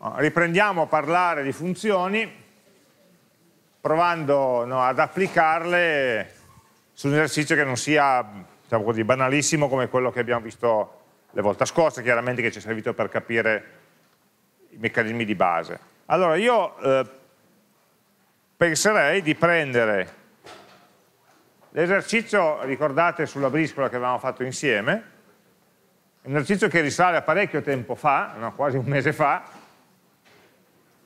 riprendiamo a parlare di funzioni provando no, ad applicarle su un esercizio che non sia diciamo così, banalissimo come quello che abbiamo visto le volte scorse, chiaramente che ci è servito per capire i meccanismi di base. Allora io eh, penserei di prendere l'esercizio, ricordate sulla briscola che avevamo fatto insieme, un esercizio che risale a parecchio tempo fa, no, quasi un mese fa,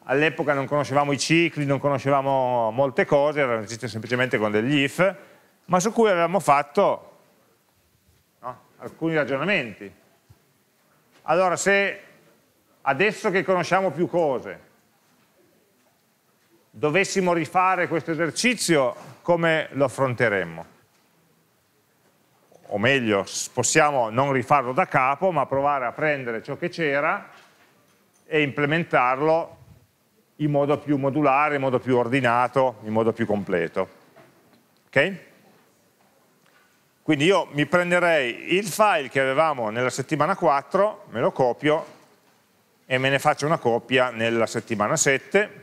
all'epoca non conoscevamo i cicli, non conoscevamo molte cose, era un esercizio semplicemente con degli if, ma su cui avevamo fatto no, alcuni ragionamenti. Allora, se adesso che conosciamo più cose, dovessimo rifare questo esercizio, come lo affronteremmo? O meglio, possiamo non rifarlo da capo, ma provare a prendere ciò che c'era e implementarlo in modo più modulare, in modo più ordinato, in modo più completo. Ok? Quindi io mi prenderei il file che avevamo nella settimana 4, me lo copio e me ne faccio una copia nella settimana 7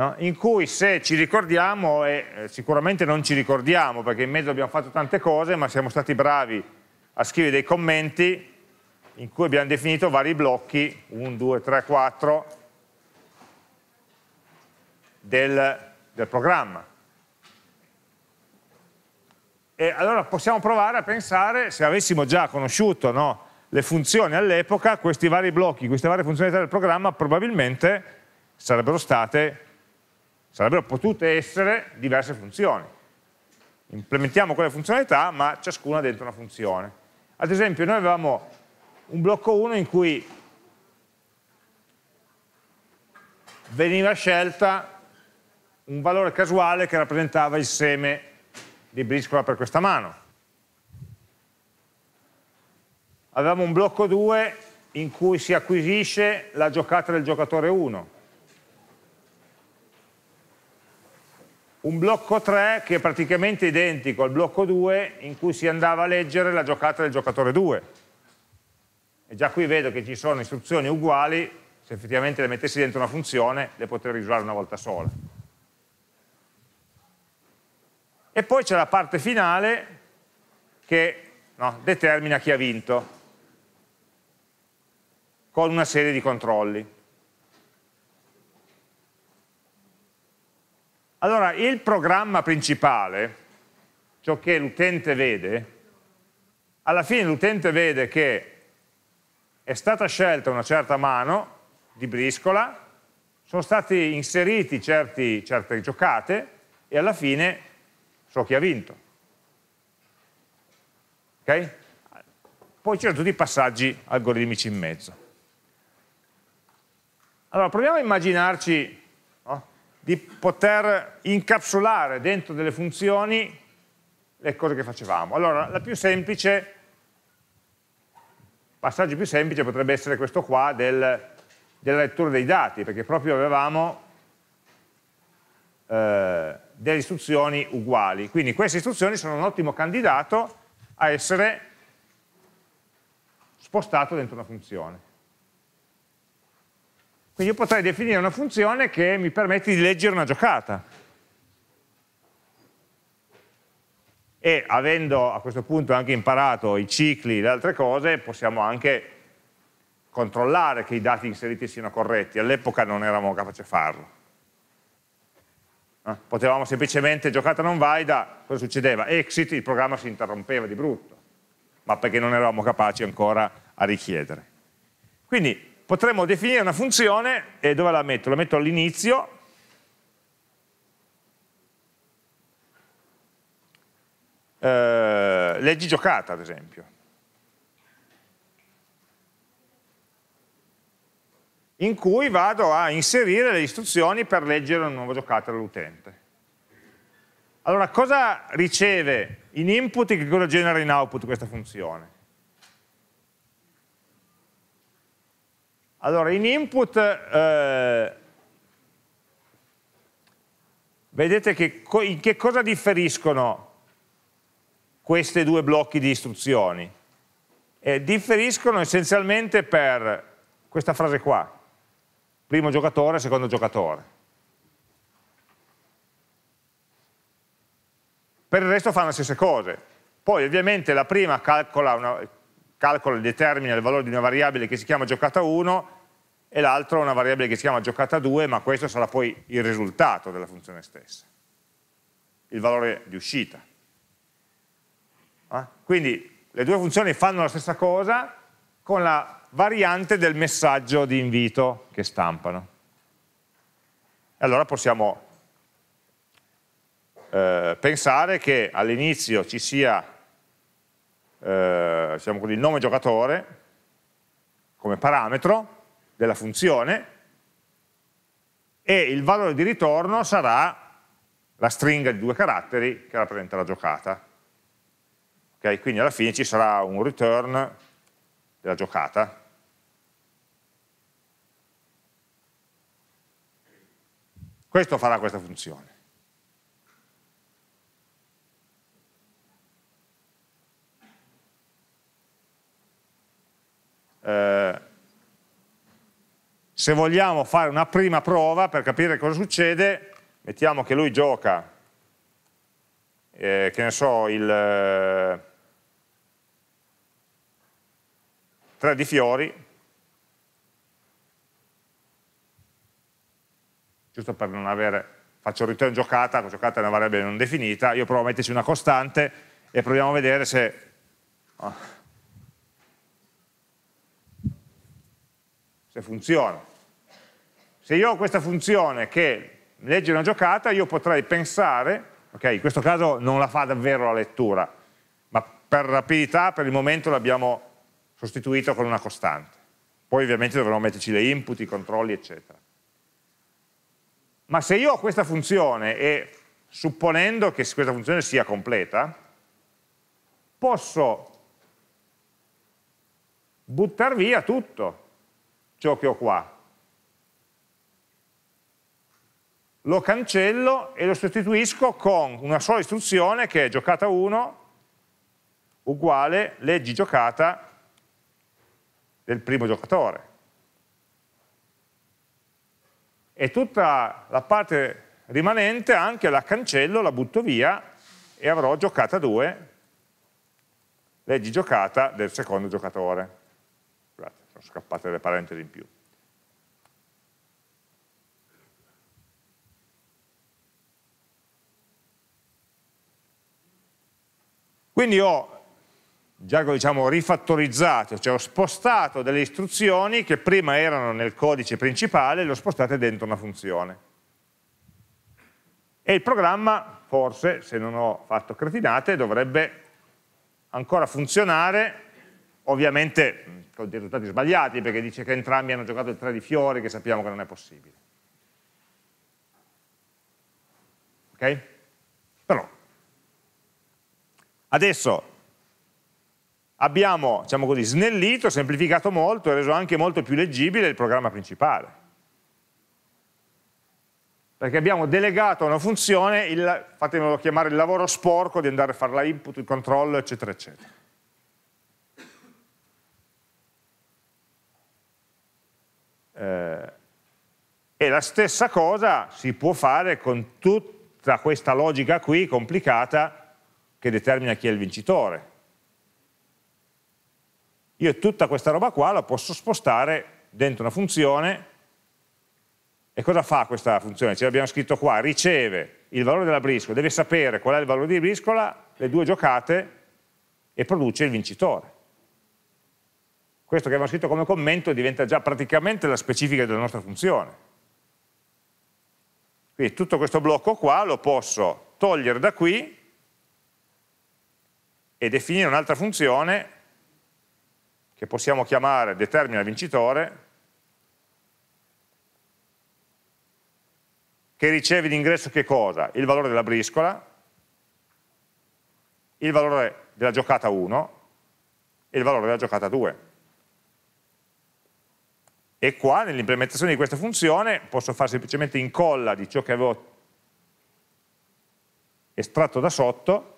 No? in cui se ci ricordiamo, e eh, sicuramente non ci ricordiamo perché in mezzo abbiamo fatto tante cose, ma siamo stati bravi a scrivere dei commenti in cui abbiamo definito vari blocchi, 1, 2, 3, 4, del, del programma. E allora possiamo provare a pensare, se avessimo già conosciuto no, le funzioni all'epoca, questi vari blocchi, queste varie funzionalità del programma probabilmente sarebbero state, sarebbero potute essere diverse funzioni. Implementiamo quelle funzionalità, ma ciascuna dentro una funzione. Ad esempio noi avevamo un blocco 1 in cui veniva scelta un valore casuale che rappresentava il seme di briscola per questa mano. Avevamo un blocco 2 in cui si acquisisce la giocata del giocatore 1 un blocco 3 che è praticamente identico al blocco 2 in cui si andava a leggere la giocata del giocatore 2. E già qui vedo che ci sono istruzioni uguali, se effettivamente le mettessi dentro una funzione le potrei usare una volta sola. E poi c'è la parte finale che no, determina chi ha vinto, con una serie di controlli. Allora, il programma principale, ciò che l'utente vede, alla fine l'utente vede che è stata scelta una certa mano di briscola, sono stati inseriti certi, certe giocate e alla fine so chi ha vinto. Ok? Poi c'erano tutti i passaggi algoritmici in mezzo. Allora, proviamo a immaginarci di poter incapsulare dentro delle funzioni le cose che facevamo. Allora, la più semplice, il passaggio più semplice potrebbe essere questo qua del, della lettura dei dati, perché proprio avevamo eh, delle istruzioni uguali. Quindi queste istruzioni sono un ottimo candidato a essere spostato dentro una funzione. Quindi io potrei definire una funzione che mi permette di leggere una giocata. E avendo a questo punto anche imparato i cicli e le altre cose, possiamo anche controllare che i dati inseriti siano corretti. All'epoca non eravamo capaci di farlo. Eh? Potevamo semplicemente, giocata non valida, cosa succedeva? Exit, il programma si interrompeva di brutto, ma perché non eravamo capaci ancora a richiedere. Quindi potremmo definire una funzione e dove la metto? La metto all'inizio eh, leggi giocata ad esempio in cui vado a inserire le istruzioni per leggere una nuova giocata dall'utente allora cosa riceve in input e che cosa genera in output questa funzione? Allora, in input eh, vedete che in che cosa differiscono questi due blocchi di istruzioni? Eh, differiscono essenzialmente per questa frase qua, primo giocatore, secondo giocatore. Per il resto fanno le stesse cose. Poi ovviamente la prima calcola, una, calcola e determina il valore di una variabile che si chiama giocata 1 e l'altro una variabile che si chiama giocata 2, ma questo sarà poi il risultato della funzione stessa, il valore di uscita. Eh? Quindi le due funzioni fanno la stessa cosa con la variante del messaggio di invito che stampano. E allora possiamo eh, pensare che all'inizio ci sia eh, diciamo così, il nome giocatore come parametro della funzione e il valore di ritorno sarà la stringa di due caratteri che rappresenta la giocata. Okay? Quindi alla fine ci sarà un return della giocata. Questo farà questa funzione. Eh, se vogliamo fare una prima prova per capire cosa succede, mettiamo che lui gioca, eh, che ne so, il eh, 3 di fiori, giusto per non avere, faccio return giocata, giocata è una variabile non definita, io provo a metterci una costante e proviamo a vedere se... Oh, se funziona. Se io ho questa funzione che legge una giocata, io potrei pensare, ok, in questo caso non la fa davvero la lettura, ma per rapidità per il momento l'abbiamo sostituito con una costante. Poi ovviamente dovremo metterci le input, i controlli, eccetera. Ma se io ho questa funzione e supponendo che questa funzione sia completa, posso buttare via tutto ciò che ho qua. Lo cancello e lo sostituisco con una sola istruzione che è giocata 1 uguale leggi giocata del primo giocatore. E tutta la parte rimanente anche la cancello, la butto via e avrò giocata 2, leggi giocata del secondo giocatore sono scappate delle parentesi in più. Quindi ho, già diciamo, rifattorizzato, cioè ho spostato delle istruzioni che prima erano nel codice principale, le ho spostate dentro una funzione. E il programma, forse, se non ho fatto cretinate, dovrebbe ancora funzionare, ovviamente con dei risultati sbagliati perché dice che entrambi hanno giocato il 3 di fiori che sappiamo che non è possibile. Ok? Però adesso abbiamo, diciamo così, snellito, semplificato molto e reso anche molto più leggibile il programma principale. Perché abbiamo delegato a una funzione, il, fatemelo chiamare il lavoro sporco di andare a fare la input, il controllo, eccetera, eccetera. Eh, e la stessa cosa si può fare con tutta questa logica qui complicata che determina chi è il vincitore. Io tutta questa roba qua la posso spostare dentro una funzione e cosa fa questa funzione? Ce l'abbiamo scritto qua, riceve il valore della briscola, deve sapere qual è il valore di briscola, le due giocate e produce il vincitore questo che abbiamo scritto come commento diventa già praticamente la specifica della nostra funzione. Quindi tutto questo blocco qua lo posso togliere da qui e definire un'altra funzione che possiamo chiamare determina vincitore che riceve in ingresso che cosa? Il valore della briscola, il valore della giocata 1 e il valore della giocata 2 e qua nell'implementazione di questa funzione posso fare semplicemente incolla di ciò che avevo estratto da sotto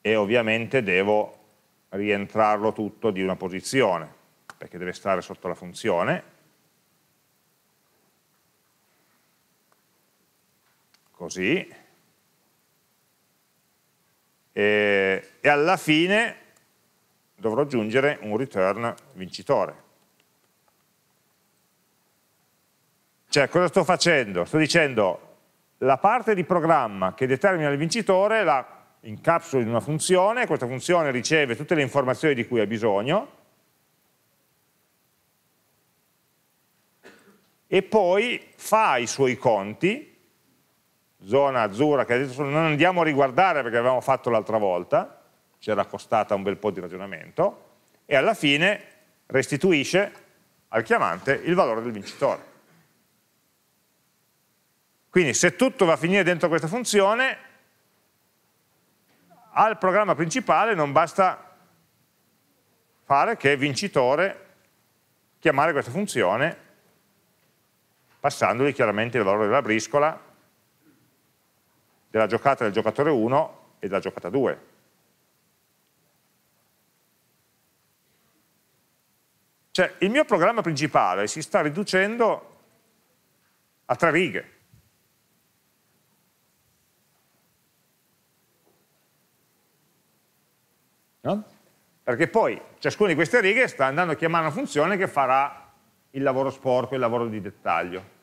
e ovviamente devo rientrarlo tutto di una posizione perché deve stare sotto la funzione. Così. E, e alla fine dovrò aggiungere un return vincitore. Cioè, cosa sto facendo? Sto dicendo la parte di programma che determina il vincitore la incapsulo in una funzione, questa funzione riceve tutte le informazioni di cui ha bisogno e poi fa i suoi conti, zona azzurra che non andiamo a riguardare perché avevamo fatto l'altra volta, c'era costata un bel po' di ragionamento, e alla fine restituisce al chiamante il valore del vincitore. Quindi se tutto va a finire dentro questa funzione, al programma principale non basta fare che vincitore chiamare questa funzione passandogli chiaramente il valore della briscola della giocata del giocatore 1 e della giocata 2. Cioè il mio programma principale si sta riducendo a tre righe. No? Perché poi ciascuna di queste righe sta andando a chiamare una funzione che farà il lavoro sporco, il lavoro di dettaglio.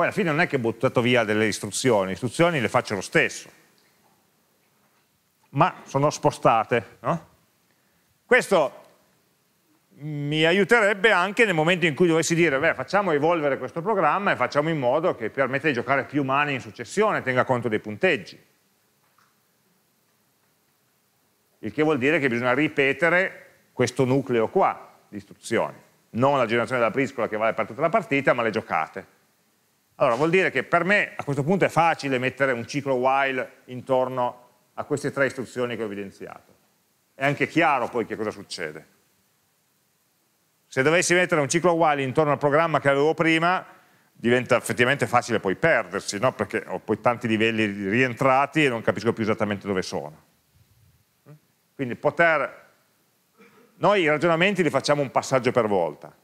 Poi alla fine non è che ho buttato via delle istruzioni, le istruzioni le faccio lo stesso, ma sono spostate. No? Questo mi aiuterebbe anche nel momento in cui dovessi dire, beh, facciamo evolvere questo programma e facciamo in modo che permetta di giocare più mani in successione, tenga conto dei punteggi il che vuol dire che bisogna ripetere questo nucleo qua di istruzioni, non la generazione della briscola che vale per tutta la partita, ma le giocate. Allora vuol dire che per me a questo punto è facile mettere un ciclo while intorno a queste tre istruzioni che ho evidenziato. È anche chiaro poi che cosa succede. Se dovessi mettere un ciclo while intorno al programma che avevo prima, diventa effettivamente facile poi perdersi, no? perché ho poi tanti livelli rientrati e non capisco più esattamente dove sono. Quindi poter... Noi i ragionamenti li facciamo un passaggio per volta.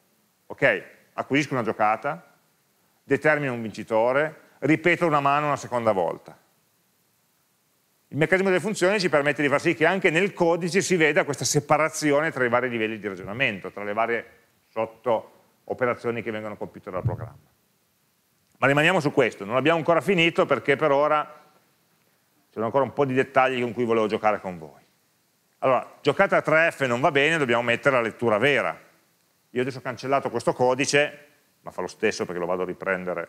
Ok, acquisisco una giocata, determino un vincitore, ripeto una mano una seconda volta. Il meccanismo delle funzioni ci permette di far sì che anche nel codice si veda questa separazione tra i vari livelli di ragionamento, tra le varie sotto operazioni che vengono compiute dal programma. Ma rimaniamo su questo, non abbiamo ancora finito perché per ora ci sono ancora un po' di dettagli con cui volevo giocare con voi. Allora, giocata a 3F non va bene, dobbiamo mettere la lettura vera. Io adesso ho cancellato questo codice, ma fa lo stesso perché lo vado a riprendere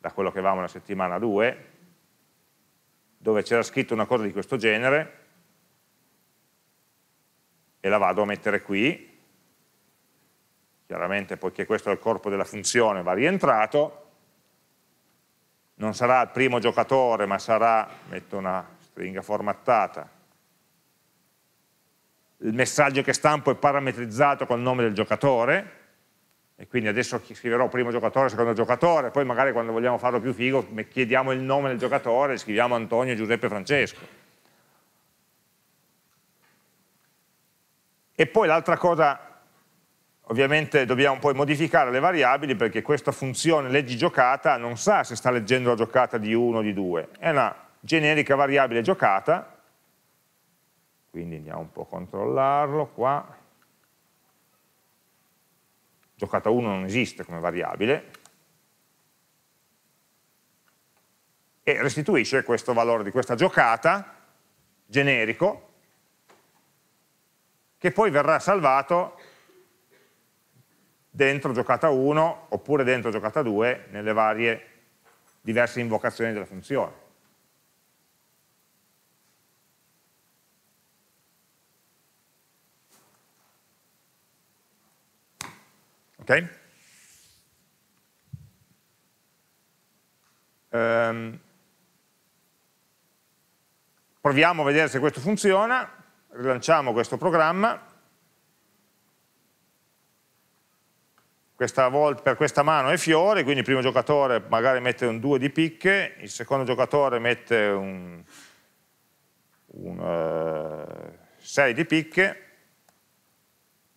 da quello che avevamo nella settimana 2, dove c'era scritto una cosa di questo genere, e la vado a mettere qui, chiaramente poiché questo è il corpo della funzione va rientrato, non sarà il primo giocatore ma sarà, metto una stringa formattata, il messaggio che stampo è parametrizzato col nome del giocatore, e quindi adesso scriverò primo giocatore, secondo giocatore, poi magari quando vogliamo farlo più figo chiediamo il nome del giocatore, scriviamo Antonio, Giuseppe, Francesco. E poi l'altra cosa, ovviamente dobbiamo poi modificare le variabili perché questa funzione leggi giocata non sa se sta leggendo la giocata di uno o di due, è una generica variabile giocata quindi andiamo un po' a controllarlo qua giocata 1 non esiste come variabile. E restituisce questo valore di questa giocata generico che poi verrà salvato dentro giocata 1 oppure dentro giocata 2 nelle varie diverse invocazioni della funzione Ok? Um, proviamo a vedere se questo funziona, rilanciamo questo programma. Questa volta, per questa mano è fiore, quindi il primo giocatore magari mette un 2 di picche, il secondo giocatore mette un, un uh, eh, 6 di picche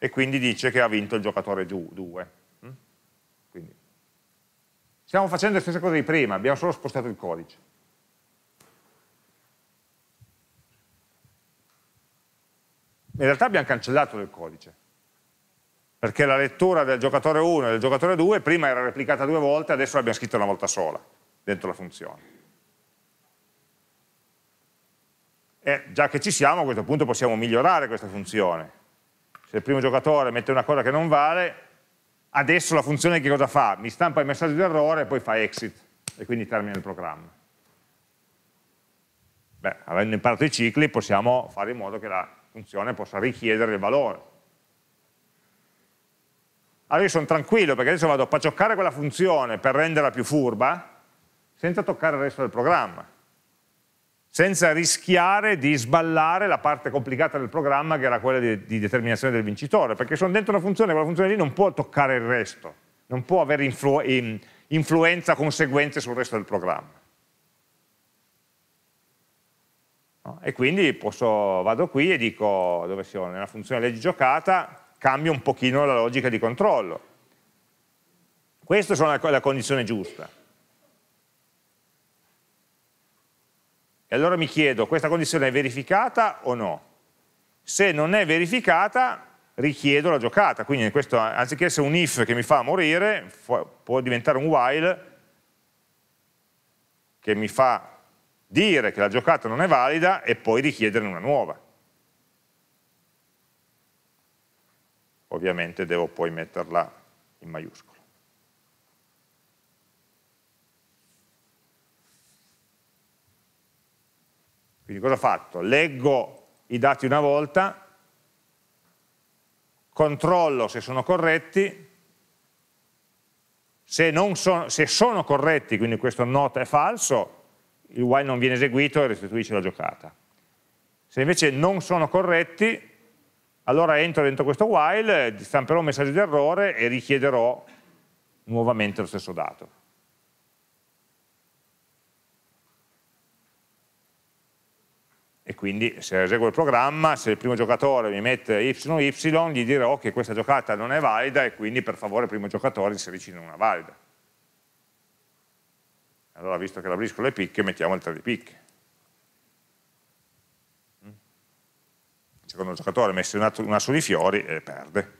e quindi dice che ha vinto il giocatore 2. Mm? Quindi, stiamo facendo le stesse cose di prima, abbiamo solo spostato il codice. In realtà abbiamo cancellato il codice perché la lettura del giocatore 1 e del giocatore 2 prima era replicata due volte, adesso l'abbiamo scritta una volta sola, dentro la funzione. E già che ci siamo, a questo punto possiamo migliorare questa funzione. Se il primo giocatore mette una cosa che non vale, adesso la funzione che cosa fa? Mi stampa il messaggio di errore e poi fa exit, e quindi termina il programma. Beh, avendo imparato i cicli, possiamo fare in modo che la funzione possa richiedere il valore allora io sono tranquillo perché adesso vado a pacioccare quella funzione per renderla più furba senza toccare il resto del programma, senza rischiare di sballare la parte complicata del programma che era quella di, di determinazione del vincitore, perché sono dentro una funzione, quella funzione lì non può toccare il resto, non può avere influ in, influenza, conseguenze sul resto del programma. No? E quindi posso, vado qui e dico, dove sono? Nella funzione legge giocata, cambia un pochino la logica di controllo. Questa è la, la condizione giusta. E allora mi chiedo, questa condizione è verificata o no? Se non è verificata, richiedo la giocata. Quindi questo, anziché essere un if che mi fa morire, può diventare un while che mi fa dire che la giocata non è valida e poi richiederne una nuova. ovviamente devo poi metterla in maiuscolo. Quindi cosa ho fatto? Leggo i dati una volta, controllo se sono corretti, se, sono, se sono corretti, quindi questo not è falso, il while non viene eseguito e restituisce la giocata. Se invece non sono corretti, allora entro dentro questo while, stamperò un messaggio di errore e richiederò nuovamente lo stesso dato. E quindi se eseguo il programma, se il primo giocatore mi mette YY, gli dirò che questa giocata non è valida e quindi per favore il primo giocatore inserisci in una valida. Allora visto che la briscola è picche, mettiamo il 3 di picche. secondo il giocatore un, un asso di fiori e perde.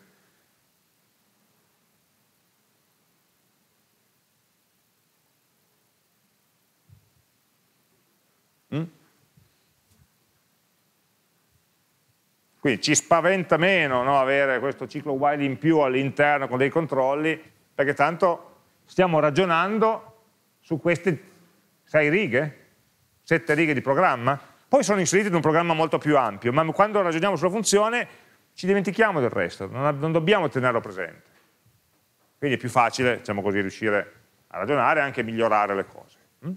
Quindi ci spaventa meno no, avere questo ciclo while in più all'interno con dei controlli, perché tanto stiamo ragionando su queste sei righe, sette righe di programma, poi sono inseriti in un programma molto più ampio, ma quando ragioniamo sulla funzione ci dimentichiamo del resto, non, non dobbiamo tenerlo presente. Quindi è più facile, diciamo così, riuscire a ragionare e anche migliorare le cose. Mm?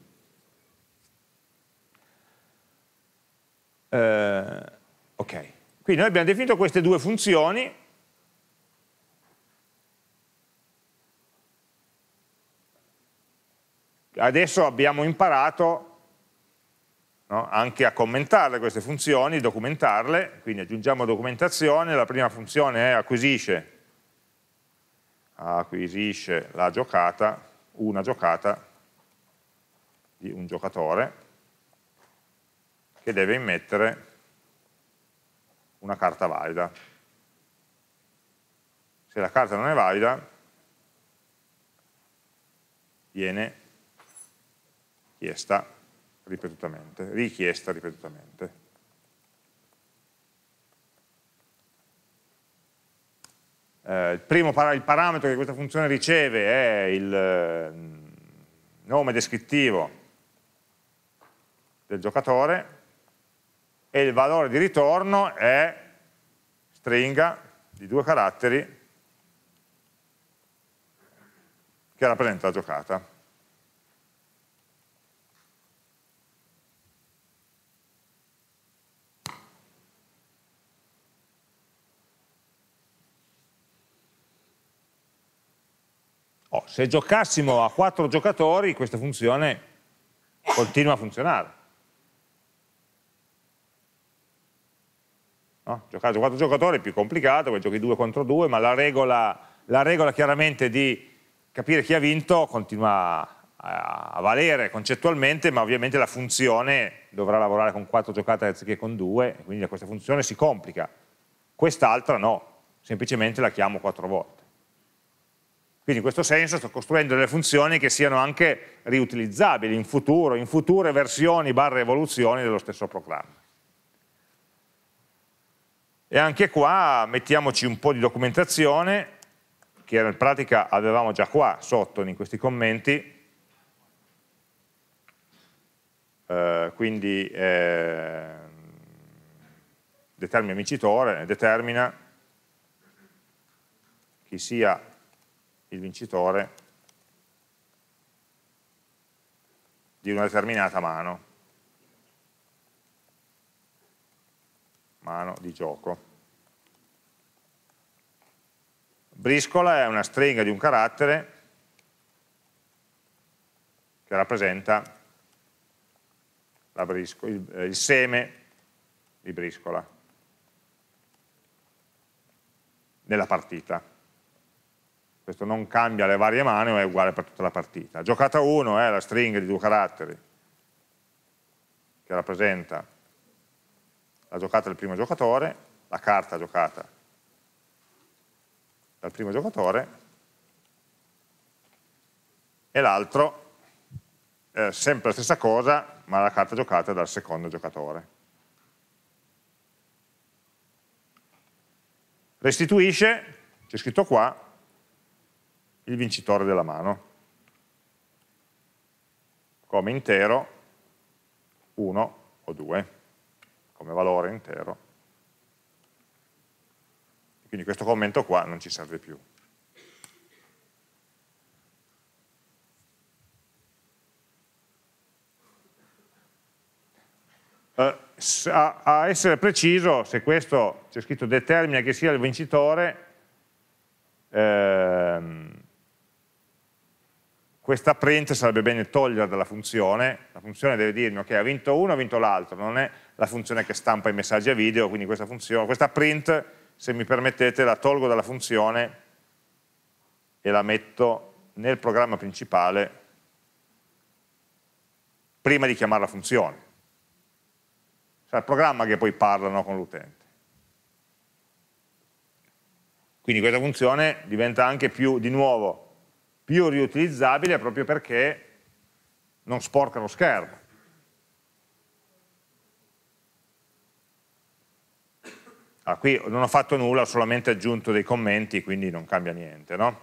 Eh, ok, quindi noi abbiamo definito queste due funzioni, adesso abbiamo imparato no? anche a commentarle queste funzioni, documentarle, quindi aggiungiamo documentazione, la prima funzione è acquisisce, acquisisce la giocata, una giocata di un giocatore che deve immettere una carta valida. Se la carta non è valida, viene chiesta ripetutamente, richiesta ripetutamente. Eh, il primo il parametro che questa funzione riceve è il eh, nome descrittivo del giocatore e il valore di ritorno è stringa di due caratteri che rappresenta la giocata. se giocassimo a quattro giocatori questa funzione continua a funzionare. No? Giocare a quattro giocatori è più complicato, poi giochi due contro due, ma la regola, la regola chiaramente di capire chi ha vinto continua a, a valere concettualmente, ma ovviamente la funzione dovrà lavorare con quattro giocate anziché con due, quindi questa funzione si complica. Quest'altra no, semplicemente la chiamo quattro volte. Quindi in questo senso sto costruendo delle funzioni che siano anche riutilizzabili in futuro, in future versioni barra evoluzioni dello stesso programma. E anche qua mettiamoci un po' di documentazione, che in pratica avevamo già qua sotto in questi commenti, eh, quindi eh, determina vincitore, determina chi sia il vincitore di una determinata mano. Mano di gioco. Briscola è una stringa di un carattere che rappresenta briscola, il, eh, il seme di briscola nella partita. Questo non cambia le varie mani, ma è uguale per tutta la partita. Giocata 1 è la stringa di due caratteri che rappresenta la giocata del primo giocatore, la carta giocata dal primo giocatore e l'altro eh, sempre la stessa cosa ma la carta giocata dal secondo giocatore. Restituisce, c'è scritto qua, il vincitore della mano come intero 1 o 2 come valore intero. Quindi questo commento qua non ci serve più. Uh, a, essere preciso, se questo c'è scritto determina che sia il vincitore, ehm, questa print sarebbe bene togliere dalla funzione, la funzione deve dirmi ok ha vinto uno, ha vinto l'altro, non è la funzione che stampa i messaggi a video, quindi questa, funzione, questa print, se mi permettete, la tolgo dalla funzione e la metto nel programma principale prima di chiamare la funzione. Sarà il programma che poi parla con l'utente. Quindi questa funzione diventa anche più, di nuovo, più riutilizzabile proprio perché non sporca lo schermo. Ah, qui non ho fatto nulla, ho solamente aggiunto dei commenti, quindi non cambia niente. No?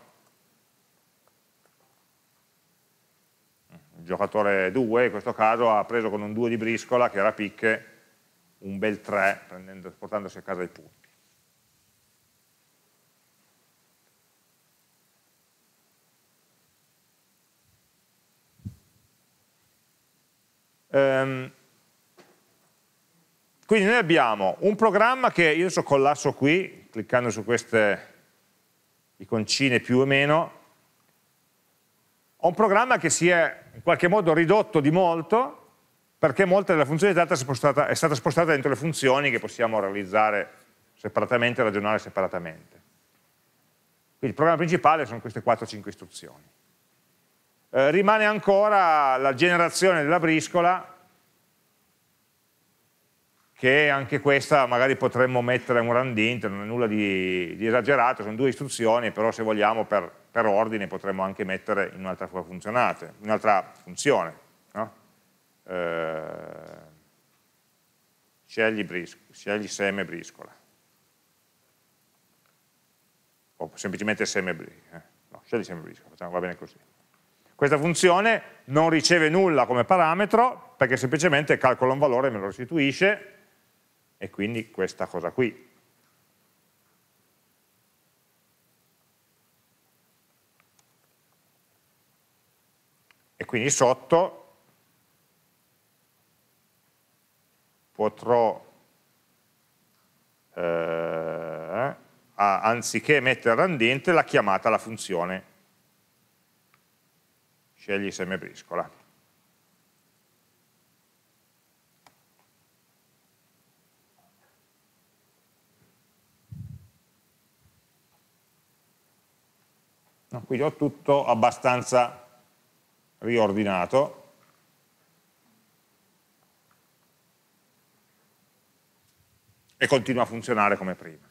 Il giocatore 2 in questo caso ha preso con un 2 di briscola, che era picche, un bel 3, portandosi a casa i punti. Um, quindi noi abbiamo un programma che io adesso collasso qui, cliccando su queste iconcine più o meno, ho un programma che si è in qualche modo ridotto di molto perché molta della funzionalità è stata spostata, è stata spostata dentro le funzioni che possiamo realizzare separatamente ragionare separatamente. Quindi il programma principale sono queste 4-5 istruzioni. Eh, rimane ancora la generazione della briscola, che anche questa magari potremmo mettere un randint, non è nulla di, di esagerato, sono due istruzioni, però se vogliamo per, per ordine potremmo anche mettere in un'altra un'altra funzione. No? Eh, scegli, brisco, scegli seme briscola. O semplicemente seme briscola. Eh? No, scegli seme briscola, va bene così. Questa funzione non riceve nulla come parametro perché semplicemente calcola un valore e me lo restituisce e quindi questa cosa qui. E quindi sotto potrò, eh, anziché mettere randente, la chiamata alla funzione scegli seme briscola. Quindi ho tutto abbastanza riordinato. E continua a funzionare come prima.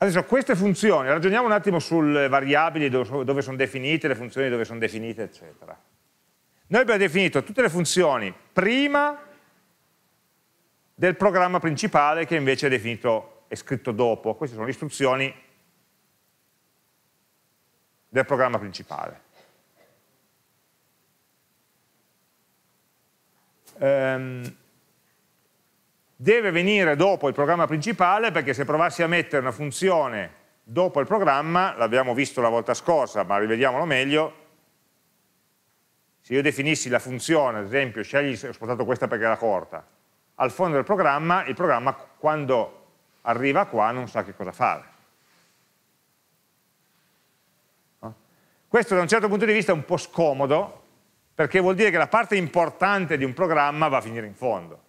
Adesso queste funzioni, ragioniamo un attimo sulle variabili dove sono definite, le funzioni dove sono definite, eccetera. Noi abbiamo definito tutte le funzioni prima del programma principale che invece è definito, è scritto dopo. Queste sono le istruzioni del programma principale. Um, deve venire dopo il programma principale perché se provassi a mettere una funzione dopo il programma, l'abbiamo visto la volta scorsa, ma rivediamolo meglio, se io definissi la funzione, ad esempio, scegli, ho spostato questa perché era corta, al fondo del programma, il programma quando arriva qua non sa che cosa fare. Questo da un certo punto di vista è un po' scomodo, perché vuol dire che la parte importante di un programma va a finire in fondo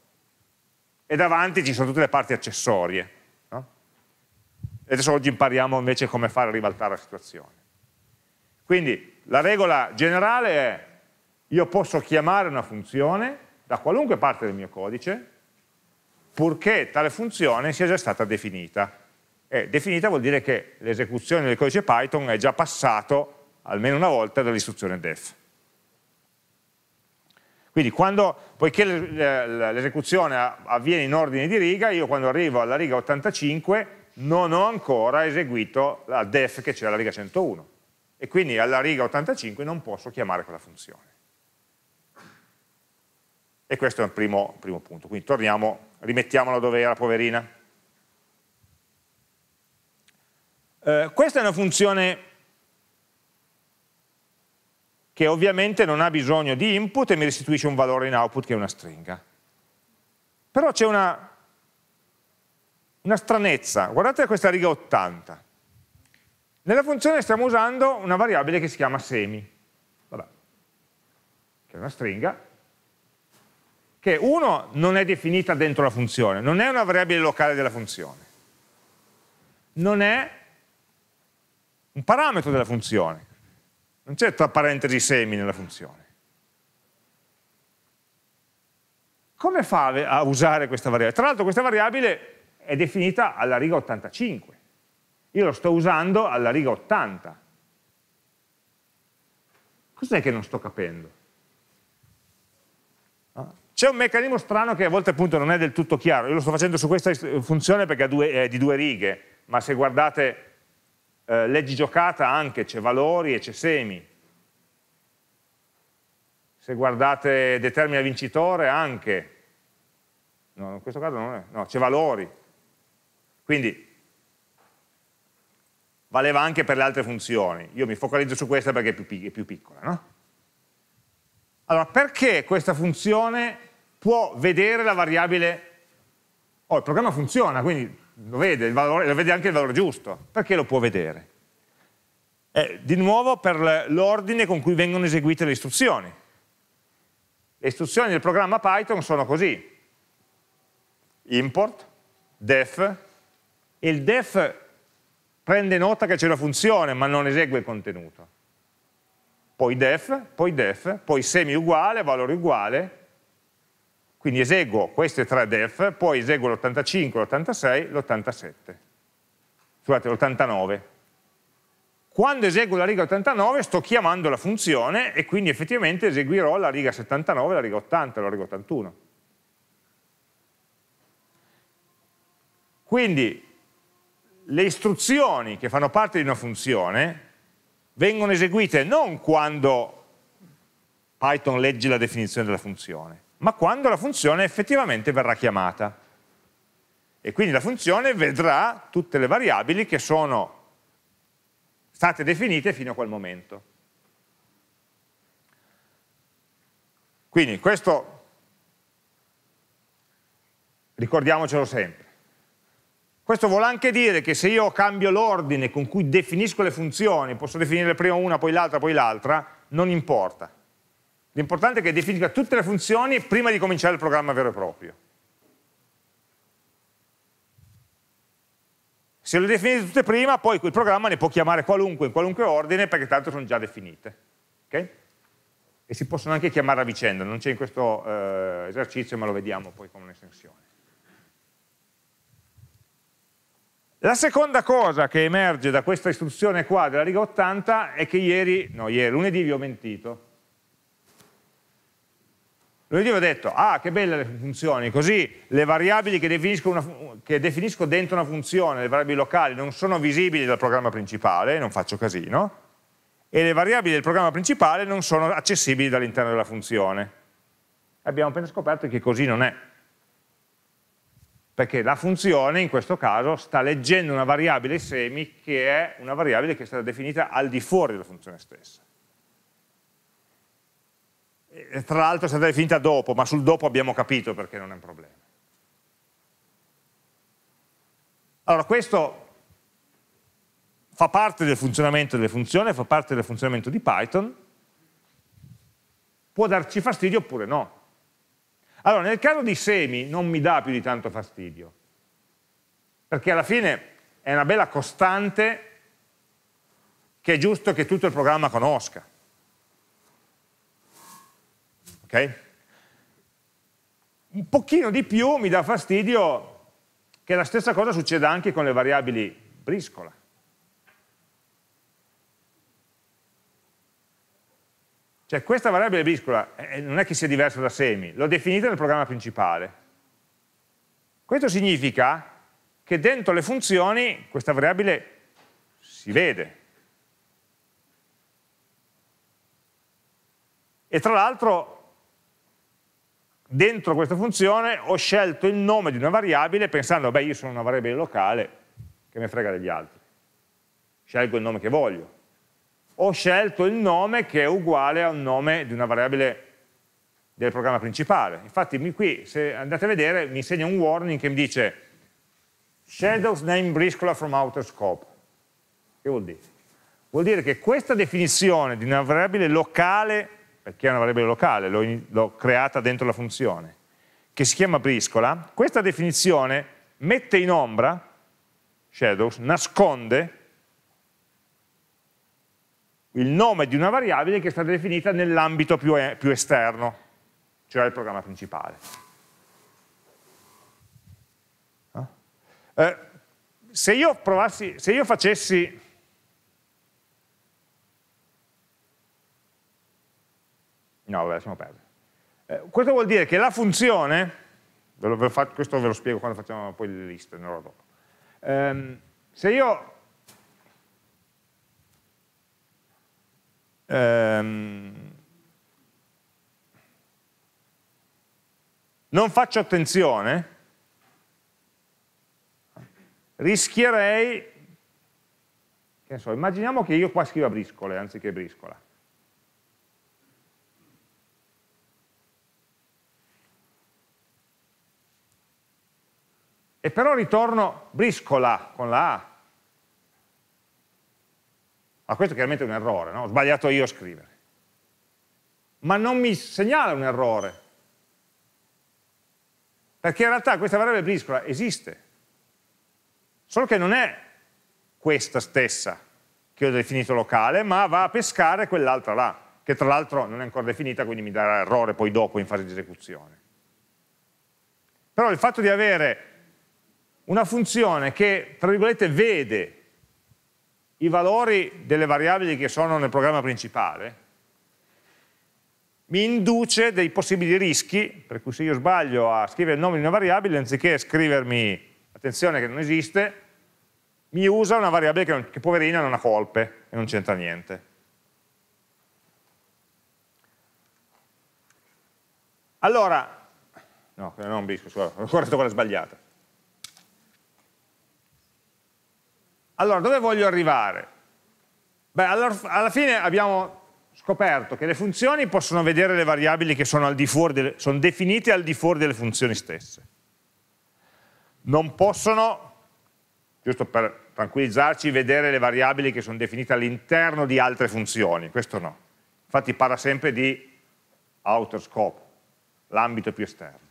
e davanti ci sono tutte le parti accessorie. No? E adesso oggi impariamo invece come fare a ribaltare la situazione. Quindi la regola generale è io posso chiamare una funzione da qualunque parte del mio codice purché tale funzione sia già stata definita. E definita vuol dire che l'esecuzione del codice Python è già passato almeno una volta dall'istruzione def. Quindi quando, poiché l'esecuzione avviene in ordine di riga, io quando arrivo alla riga 85 non ho ancora eseguito la def che c'è alla riga 101 e quindi alla riga 85 non posso chiamare quella funzione. E questo è il primo, primo punto. Quindi torniamo, rimettiamola dove era, poverina. Eh, questa è una funzione che ovviamente non ha bisogno di input e mi restituisce un valore in output che è una stringa. Però c'è una, una stranezza, guardate questa riga 80. Nella funzione stiamo usando una variabile che si chiama semi, Vabbè. che è una stringa, che uno non è definita dentro la funzione, non è una variabile locale della funzione, non è un parametro della funzione, non c'è tra parentesi semi nella funzione. Come fa a usare questa variabile? Tra l'altro questa variabile è definita alla riga 85. Io lo sto usando alla riga 80. Cos'è che non sto capendo? C'è un meccanismo strano che a volte appunto non è del tutto chiaro. Io lo sto facendo su questa funzione perché è di due righe, ma se guardate eh, leggi giocata anche, c'è valori e c'è semi. Se guardate determina vincitore anche, no, in questo caso non è, no, c'è valori. Quindi valeva anche per le altre funzioni. Io mi focalizzo su questa perché è più, è più piccola. No? Allora, perché questa funzione può vedere la variabile, oh, il programma funziona, quindi lo vede, valore, lo vede anche il valore giusto. Perché lo può vedere? Eh, di nuovo per l'ordine con cui vengono eseguite le istruzioni. Le istruzioni del programma Python sono così. Import, def, e il def prende nota che c'è una funzione ma non esegue il contenuto. Poi def, poi def, poi semi uguale, valore uguale, quindi eseguo queste tre def, poi eseguo l'85, l'86, l'87. Scusate, l'89. Quando eseguo la riga 89 sto chiamando la funzione e quindi effettivamente eseguirò la riga 79, la riga 80, la riga 81. Quindi le istruzioni che fanno parte di una funzione vengono eseguite non quando Python legge la definizione della funzione, ma quando la funzione effettivamente verrà chiamata. E quindi la funzione vedrà tutte le variabili che sono state definite fino a quel momento. Quindi questo ricordiamocelo sempre. Questo vuole anche dire che se io cambio l'ordine con cui definisco le funzioni, posso definire prima una, poi l'altra, poi l'altra, non importa. L'importante è che definisca tutte le funzioni prima di cominciare il programma vero e proprio. Se le definite tutte prima, poi il programma ne può chiamare qualunque in qualunque ordine perché tanto sono già definite. Okay? E si possono anche chiamare a vicenda, non c'è in questo eh, esercizio ma lo vediamo poi come un'estensione. La seconda cosa che emerge da questa istruzione qua della riga 80 è che ieri, no ieri, lunedì vi ho mentito. Lunedì ho detto, ah che belle le funzioni, così le variabili che definisco, una, che definisco dentro una funzione, le variabili locali, non sono visibili dal programma principale, non faccio casino, e le variabili del programma principale non sono accessibili dall'interno della funzione. Abbiamo appena scoperto che così non è perché la funzione in questo caso sta leggendo una variabile semi che è una variabile che è stata definita al di fuori della funzione stessa. Tra l'altro è stata definita dopo, ma sul dopo abbiamo capito perché non è un problema. Allora questo fa parte del funzionamento delle funzioni, fa parte del funzionamento di Python, può darci fastidio oppure no. Allora, nel caso di semi non mi dà più di tanto fastidio, perché alla fine è una bella costante che è giusto che tutto il programma conosca. Ok? Un pochino di più mi dà fastidio che la stessa cosa succeda anche con le variabili briscola. Cioè questa variabile briscola eh, non è che sia diversa da semi, l'ho definita nel programma principale. Questo significa che dentro le funzioni questa variabile si vede. E tra l'altro dentro questa funzione ho scelto il nome di una variabile pensando, beh io sono una variabile locale, che mi frega degli altri. Scelgo il nome che voglio ho scelto il nome che è uguale a un nome di una variabile del programma principale. Infatti qui, se andate a vedere, mi insegna un warning che mi dice shadows name briscola from outer scope. Che vuol dire? Vuol dire che questa definizione di una variabile locale, perché è una variabile locale, l'ho creata dentro la funzione, che si chiama briscola, questa definizione mette in ombra, shadows, nasconde il nome di una variabile che è stata definita nell'ambito più, più esterno, cioè il programma principale. Eh, se, io provassi, se io facessi No, vabbè, lasciamo perdere. Eh, questo vuol dire che la funzione, ve lo, ve lo fa, questo ve lo spiego quando facciamo poi le liste, ne dopo. Eh, se io ehm, non faccio attenzione, rischierei, che so, immaginiamo che io qua scriva briscole anziché briscola. E però ritorno briscola con la A. Ma questo chiaramente è un errore, no? ho sbagliato io a scrivere. Ma non mi segnala un errore, perché in realtà questa variabile briscola esiste, solo che non è questa stessa che ho definito locale, ma va a pescare quell'altra là, che tra l'altro non è ancora definita, quindi mi darà errore poi dopo in fase di esecuzione. Però il fatto di avere una funzione che, tra virgolette, vede i valori delle variabili che sono nel programma principale, mi induce dei possibili rischi, per cui se io sbaglio a scrivere il nome di una variabile, anziché scrivermi, attenzione che non esiste, mi usa una variabile che, che poverina non ha colpe e non c'entra niente. Allora, no, non bisco, scusa, ho corretto quella sbagliata. Allora, dove voglio arrivare? Beh, alla fine abbiamo scoperto che le funzioni possono vedere le variabili che sono, delle, sono definite al di fuori delle funzioni stesse. Non possono giusto per tranquillizzarci, vedere le variabili che sono definite all'interno di altre funzioni, questo no. Infatti parla sempre di outer scope, l'ambito più esterno.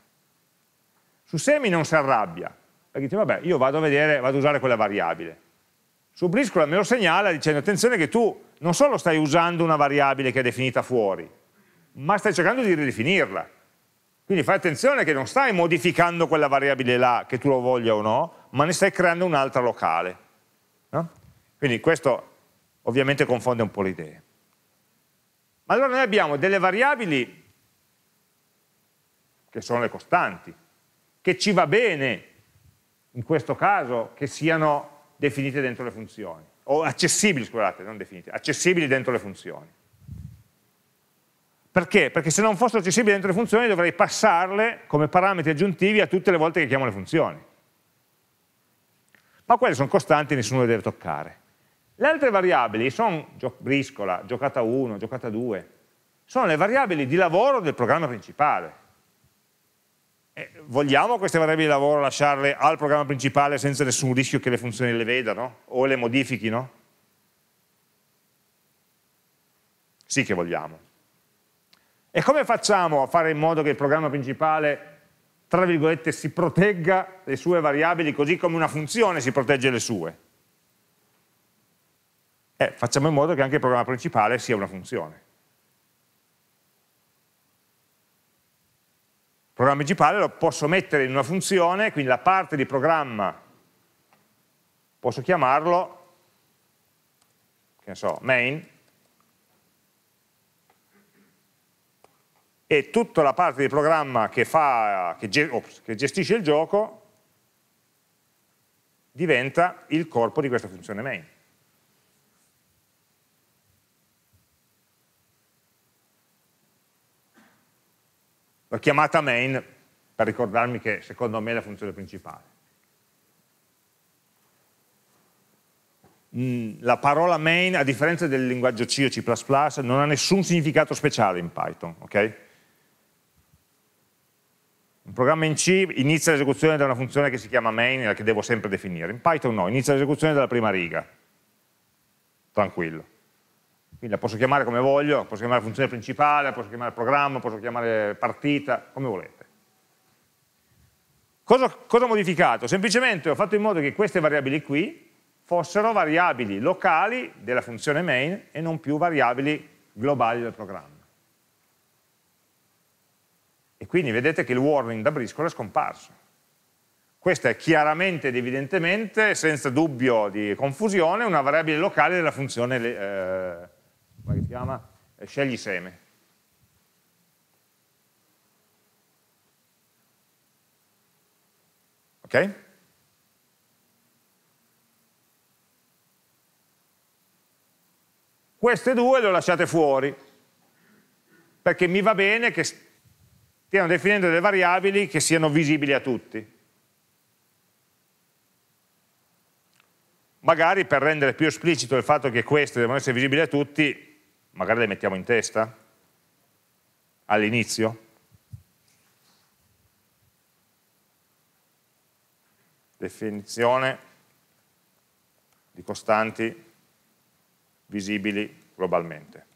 Su semi non si arrabbia, perché dice vabbè io vado a vedere, vado a usare quella variabile. Su briscola me lo segnala dicendo attenzione che tu non solo stai usando una variabile che è definita fuori, ma stai cercando di ridefinirla. Quindi fai attenzione che non stai modificando quella variabile là, che tu lo voglia o no, ma ne stai creando un'altra locale. No? Quindi questo ovviamente confonde un po' le idee. Ma allora noi abbiamo delle variabili che sono le costanti, che ci va bene in questo caso che siano definite dentro le funzioni, o accessibili, scusate, non definite, accessibili dentro le funzioni. Perché? Perché se non fossero accessibili dentro le funzioni dovrei passarle come parametri aggiuntivi a tutte le volte che chiamo le funzioni. Ma quelle sono costanti e nessuno le deve toccare. Le altre variabili sono briscola, giocata 1, giocata 2, sono le variabili di lavoro del programma principale. Eh, vogliamo queste variabili di lavoro lasciarle al programma principale senza nessun rischio che le funzioni le vedano o le modifichino? Sì che vogliamo. E come facciamo a fare in modo che il programma principale, tra virgolette, si protegga le sue variabili così come una funzione si protegge le sue? Eh, facciamo in modo che anche il programma principale sia una funzione. Programma principale lo posso mettere in una funzione, quindi la parte di programma posso chiamarlo, che ne so, main, e tutta la parte di programma che, fa, che, ops, che gestisce il gioco diventa il corpo di questa funzione main. L'ho chiamata main per ricordarmi che secondo me è la funzione principale. Mm, la parola main, a differenza del linguaggio C o C++, non ha nessun significato speciale in Python, ok? Un programma in C inizia l'esecuzione da una funzione che si chiama main, che devo sempre definire. In Python no, inizia l'esecuzione dalla prima riga. Tranquillo. Quindi la posso chiamare come voglio, posso chiamare funzione principale, posso chiamare programma, posso chiamare partita, come volete. Cosa, cosa ho modificato? Semplicemente ho fatto in modo che queste variabili qui fossero variabili locali della funzione main e non più variabili globali del programma. E quindi vedete che il warning da briscola è scomparso. Questa è chiaramente ed evidentemente, senza dubbio di confusione, una variabile locale della funzione eh, come si chiama? Eh, scegli seme. Ok? Queste due le ho lasciate fuori, perché mi va bene che stiano definendo delle variabili che siano visibili a tutti. Magari per rendere più esplicito il fatto che queste devono essere visibili a tutti, magari le mettiamo in testa all'inizio. Definizione di costanti visibili globalmente.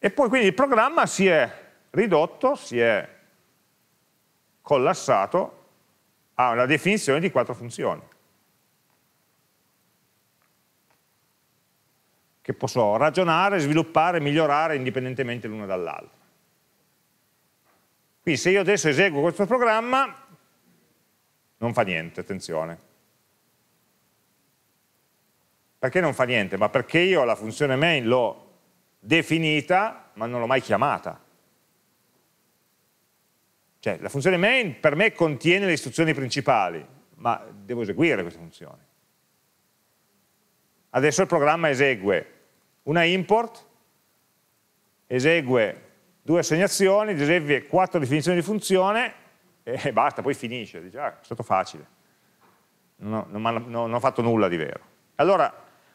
E poi quindi il programma si è ridotto, si è collassato a una definizione di quattro funzioni. che posso ragionare, sviluppare, migliorare indipendentemente l'una dall'altra. Quindi se io adesso eseguo questo programma, non fa niente, attenzione. Perché non fa niente? Ma perché io la funzione main l'ho definita, ma non l'ho mai chiamata. Cioè la funzione main per me contiene le istruzioni principali, ma devo eseguire queste funzioni. Adesso il programma esegue una import, esegue due assegnazioni, esegue quattro definizioni di funzione e basta, poi finisce, dice ah, è stato facile, non, non, non ho fatto nulla di vero. Allora,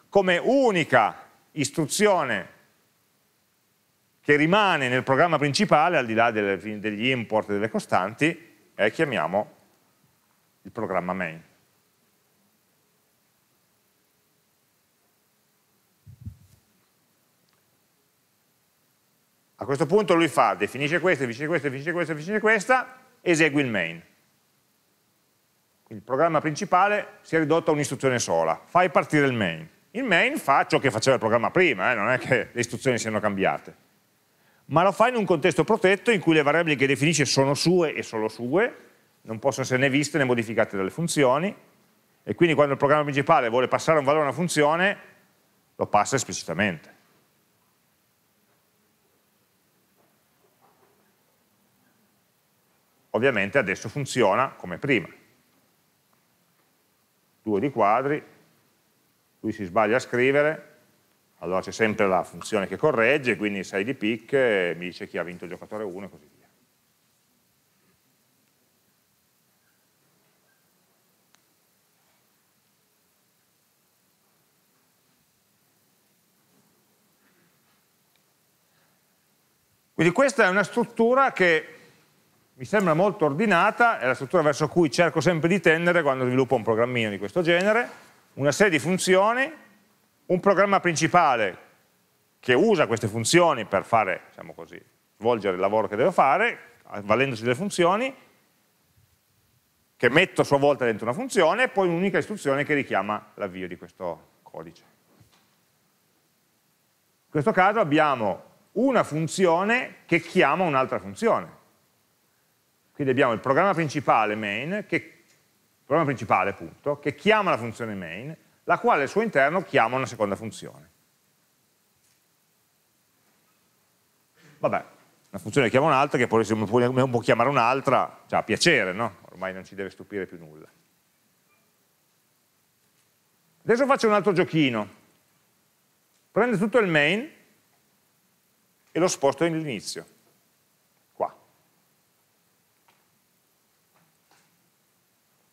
come unica istruzione che rimane nel programma principale, al di là delle, degli import e delle costanti, e chiamiamo il programma main. A questo punto lui fa, definisce questa, definisce questa, definisce questa, definisce questa, esegue il main. Quindi il programma principale si è ridotto a un'istruzione sola, fai partire il main. Il main fa ciò che faceva il programma prima, eh, non è che le istruzioni siano cambiate. Ma lo fa in un contesto protetto in cui le variabili che definisce sono sue e solo sue, non possono essere né viste né modificate dalle funzioni, e quindi quando il programma principale vuole passare un valore a una funzione, lo passa esplicitamente. ovviamente adesso funziona come prima. 2 di quadri, lui si sbaglia a scrivere, allora c'è sempre la funzione che corregge, quindi 6 di pick mi dice chi ha vinto il giocatore 1 e così via. Quindi questa è una struttura che mi sembra molto ordinata, è la struttura verso cui cerco sempre di tendere quando sviluppo un programmino di questo genere, una serie di funzioni, un programma principale che usa queste funzioni per fare, diciamo così, svolgere il lavoro che devo fare, valendosi delle funzioni, che metto a sua volta dentro una funzione, e poi un'unica istruzione che richiama l'avvio di questo codice. In questo caso abbiamo una funzione che chiama un'altra funzione. Quindi abbiamo il programma principale main, che, programma principale appunto, che chiama la funzione main, la quale al suo interno chiama una seconda funzione. Vabbè, una funzione chiama un'altra, che poi se può, può chiamare un'altra, cioè a piacere, no? Ormai non ci deve stupire più nulla. Adesso faccio un altro giochino. Prendo tutto il main e lo sposto all'inizio.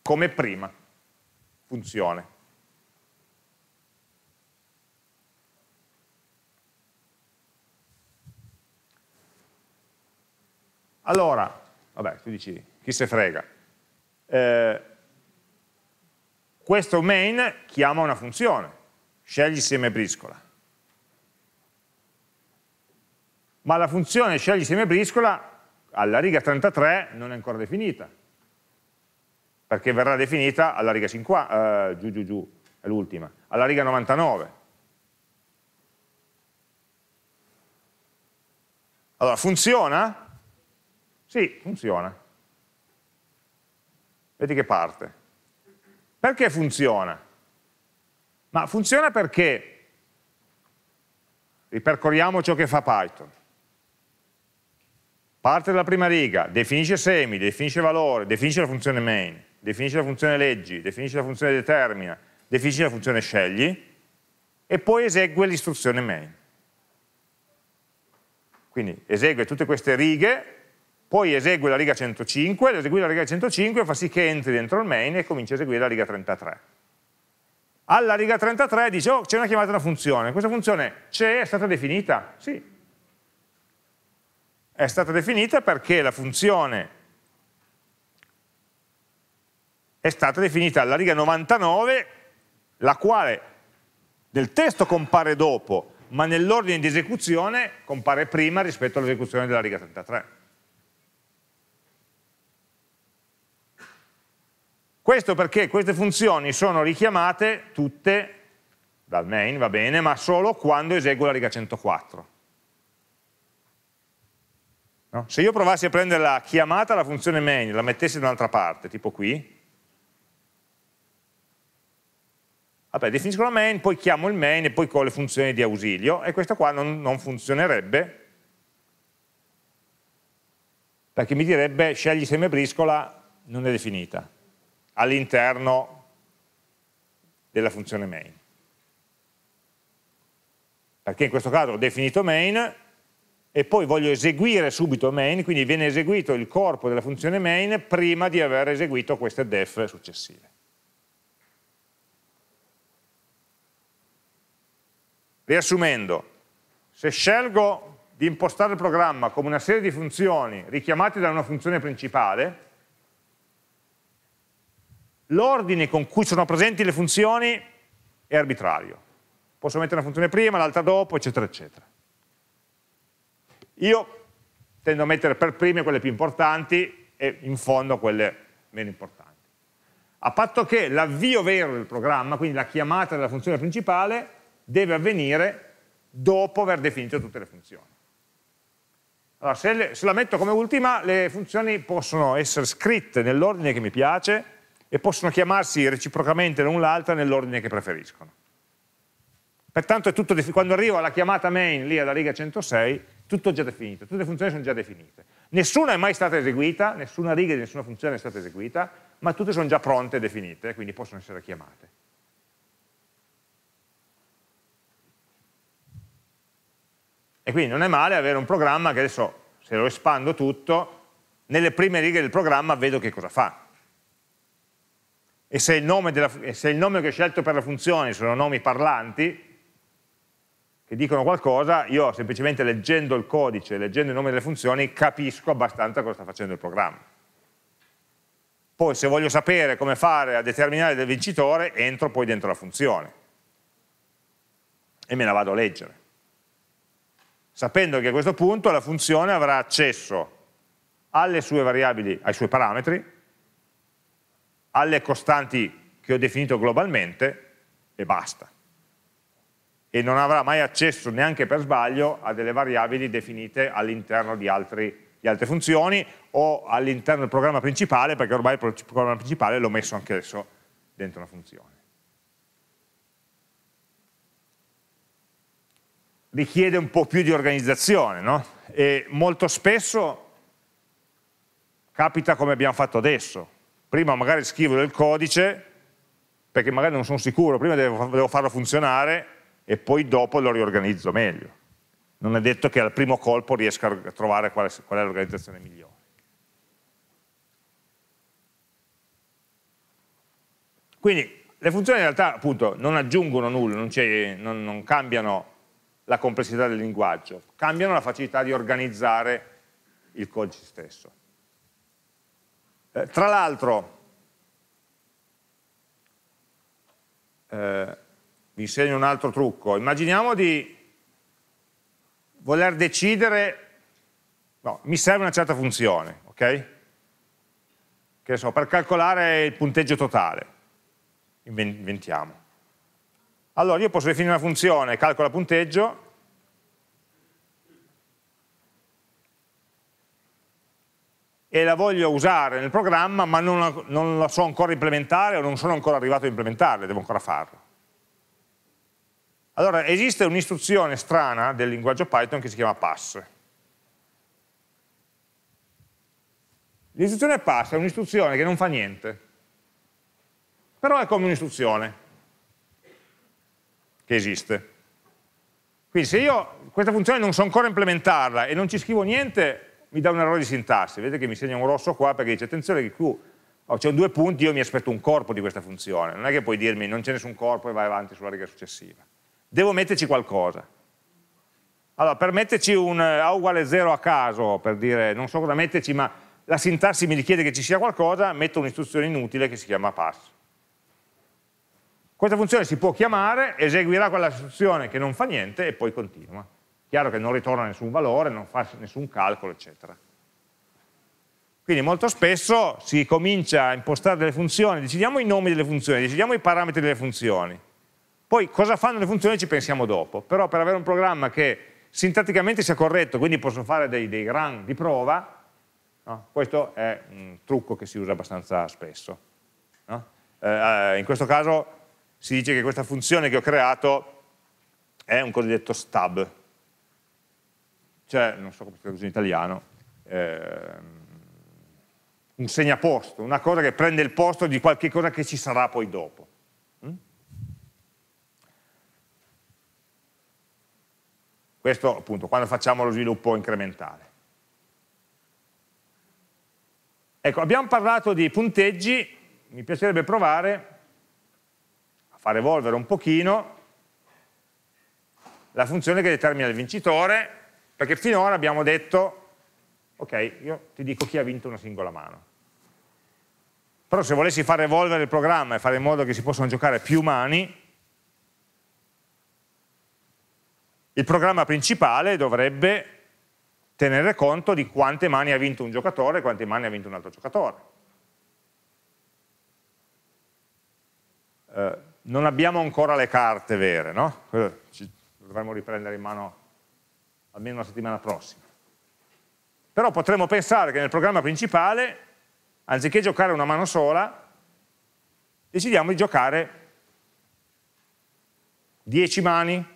come prima funzione. Allora, vabbè, tu dici, chi se frega. Eh, questo main chiama una funzione, scegli seme briscola. Ma la funzione scegli seme briscola alla riga 33 non è ancora definita perché verrà definita alla riga 50, eh, giù giù giù, è l'ultima, alla riga 99. Allora, funziona? Sì, funziona. Vedi che parte. Perché funziona? Ma funziona perché, ripercorriamo ciò che fa Python, parte dalla prima riga, definisce semi, definisce valore, definisce la funzione main, definisci la funzione leggi, definisci la funzione determina, definisci la funzione scegli e poi esegue l'istruzione main. Quindi esegue tutte queste righe, poi esegue la riga 105, eseguire la riga 105 fa sì che entri dentro il main e comincia a eseguire la riga 33. Alla riga 33 dice, oh, c'è una chiamata una funzione, questa funzione c'è, è stata definita? Sì. È stata definita perché la funzione è stata definita alla riga 99, la quale nel testo compare dopo, ma nell'ordine di esecuzione compare prima rispetto all'esecuzione della riga 33. Questo perché queste funzioni sono richiamate tutte dal main, va bene, ma solo quando eseguo la riga 104. No? Se io provassi a prendere la chiamata alla funzione main e la mettessi da un'altra parte, tipo qui, Vabbè, definisco la main, poi chiamo il main e poi con le funzioni di ausilio e questa qua non, non funzionerebbe perché mi direbbe scegli seme briscola non è definita all'interno della funzione main. Perché in questo caso ho definito main e poi voglio eseguire subito main, quindi viene eseguito il corpo della funzione main prima di aver eseguito queste def successive. Riassumendo, se scelgo di impostare il programma come una serie di funzioni richiamate da una funzione principale, l'ordine con cui sono presenti le funzioni è arbitrario. Posso mettere una funzione prima, l'altra dopo, eccetera, eccetera. Io tendo a mettere per prime quelle più importanti e in fondo quelle meno importanti. A patto che l'avvio vero del programma, quindi la chiamata della funzione principale, deve avvenire dopo aver definito tutte le funzioni. Allora, se, le, se la metto come ultima, le funzioni possono essere scritte nell'ordine che mi piace e possono chiamarsi reciprocamente l'un l'altra nell'ordine che preferiscono. Pertanto quando arrivo alla chiamata main, lì alla riga 106, tutto è già definito, tutte le funzioni sono già definite. Nessuna è mai stata eseguita, nessuna riga di nessuna funzione è stata eseguita, ma tutte sono già pronte e definite, quindi possono essere chiamate. E quindi non è male avere un programma che adesso, se lo espando tutto, nelle prime righe del programma vedo che cosa fa. E se il nome, della, se il nome che ho scelto per le funzioni sono nomi parlanti, che dicono qualcosa, io semplicemente leggendo il codice, leggendo il nome delle funzioni, capisco abbastanza cosa sta facendo il programma. Poi se voglio sapere come fare a determinare il vincitore, entro poi dentro la funzione e me la vado a leggere sapendo che a questo punto la funzione avrà accesso alle sue variabili, ai suoi parametri, alle costanti che ho definito globalmente e basta. E non avrà mai accesso neanche per sbaglio a delle variabili definite all'interno di, di, altre funzioni o all'interno del programma principale, perché ormai il programma principale l'ho messo anche adesso dentro una funzione. richiede un po' più di organizzazione, no? E molto spesso capita come abbiamo fatto adesso. Prima magari scrivo del codice, perché magari non sono sicuro, prima devo, devo farlo funzionare e poi dopo lo riorganizzo meglio. Non è detto che al primo colpo riesca a trovare qual è, qual è l'organizzazione migliore. Quindi le funzioni in realtà appunto non aggiungono nulla, non, non, non cambiano la complessità del linguaggio, cambiano la facilità di organizzare il codice stesso. Eh, tra l'altro, eh, vi insegno un altro trucco, immaginiamo di voler decidere, no, mi serve una certa funzione, ok? Che so, per calcolare il punteggio totale, inventiamo. Allora io posso definire una funzione, calcola punteggio, e la voglio usare nel programma ma non la, non la, so ancora implementare o non sono ancora arrivato a implementarla, devo ancora farlo. Allora esiste un'istruzione strana del linguaggio Python che si chiama pass. L'istruzione pass è un'istruzione che non fa niente, però è come un'istruzione che esiste. Quindi se io questa funzione non so ancora implementarla e non ci scrivo niente, mi dà un errore di sintassi. Vedete che mi segna un rosso qua perché dice attenzione che qui oh, c'è due punti, io mi aspetto un corpo di questa funzione. Non è che puoi dirmi non c'è nessun corpo e vai avanti sulla riga successiva. Devo metterci qualcosa. Allora, per metterci un A uguale 0 a caso, per dire non so cosa metterci, ma la sintassi mi richiede che ci sia qualcosa, metto un'istruzione inutile che si chiama pass. Questa funzione si può chiamare, eseguirà quella istruzione che non fa niente e poi continua. Chiaro che non ritorna nessun valore, non fa nessun calcolo, eccetera. Quindi molto spesso si comincia a impostare delle funzioni, decidiamo i nomi delle funzioni, decidiamo i parametri delle funzioni. Poi cosa fanno le funzioni ci pensiamo dopo, però per avere un programma che sintatticamente sia corretto, quindi posso fare dei, dei run di prova, no? questo è un trucco che si usa abbastanza spesso. No? Eh in questo caso si dice che questa funzione che ho creato è un cosiddetto stub, cioè, non so come si traduce in italiano, eh, un segnaposto, una cosa che prende il posto di qualche cosa che ci sarà poi dopo. Mm? Questo appunto quando facciamo lo sviluppo incrementale. Ecco, abbiamo parlato di punteggi, mi piacerebbe provare far evolvere un pochino la funzione che determina il vincitore, Perché finora abbiamo detto, ok, io ti dico chi ha vinto una singola mano. Però se volessi far evolvere il programma e fare in modo che si possano giocare più mani, il programma principale dovrebbe tenere conto di quante mani ha vinto un giocatore e quante mani ha vinto un altro giocatore. Eh, non abbiamo ancora le carte vere, no? Ci dovremmo riprendere in mano almeno la settimana prossima. Però potremmo pensare che nel programma principale, anziché giocare una mano sola, decidiamo di giocare 10 mani,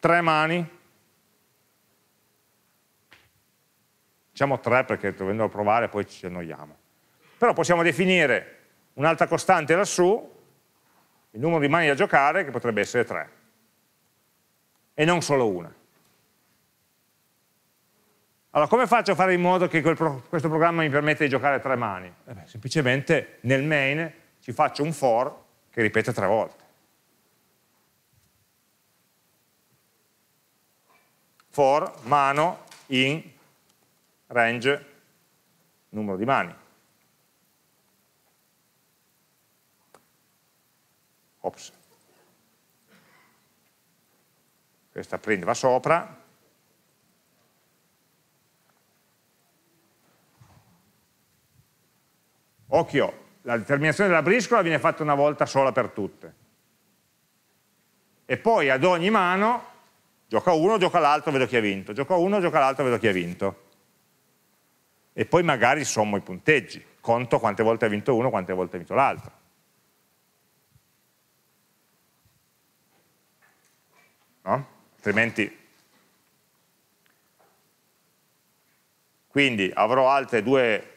3 mani, diciamo 3 perché dovendo provare poi ci annoiamo. Però possiamo definire un'altra costante lassù il numero di mani da giocare che potrebbe essere 3 e non solo una. Allora, come faccio a fare in modo che pro questo programma mi permetta di giocare tre mani? Eh beh, semplicemente nel main ci faccio un for che ripete tre volte. For mano in range numero di mani. Ops. Questa print va sopra. Occhio, la determinazione della briscola viene fatta una volta sola per tutte. E poi ad ogni mano, gioca uno, gioca l'altro, vedo chi ha vinto. Gioca uno, gioca l'altro, vedo chi ha vinto. E poi magari sommo i punteggi, conto quante volte ha vinto uno, quante volte ha vinto l'altro. no? altrimenti quindi avrò altre due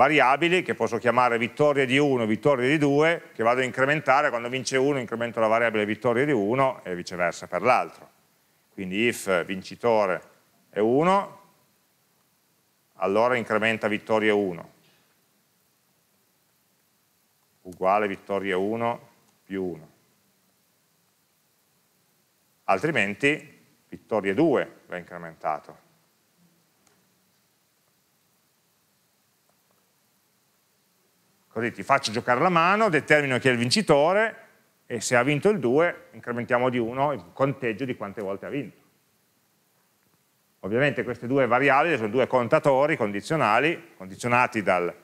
variabili che posso chiamare vittoria di 1 e vittoria di 2 che vado a incrementare, quando vince uno incremento la variabile vittoria di 1 e viceversa per l'altro. Quindi if vincitore è 1 allora incrementa vittoria 1 uguale vittoria 1 più 1 altrimenti vittoria 2 va incrementato. Così ti faccio giocare la mano, determino chi è il vincitore e se ha vinto il 2 incrementiamo di 1 il conteggio di quante volte ha vinto. Ovviamente queste due variabili sono due contatori condizionali, condizionati dal,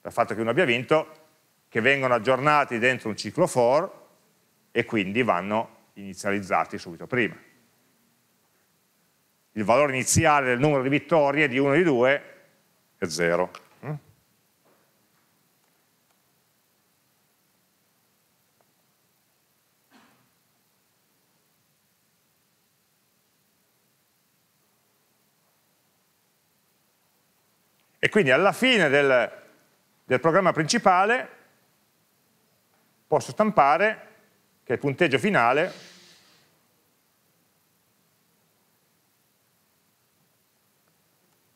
dal fatto che uno abbia vinto, che vengono aggiornati dentro un ciclo for e quindi vanno inizializzati subito prima. Il valore iniziale del numero di vittorie di 1 di 2 è 0. E quindi alla fine del, del programma principale posso stampare che il punteggio finale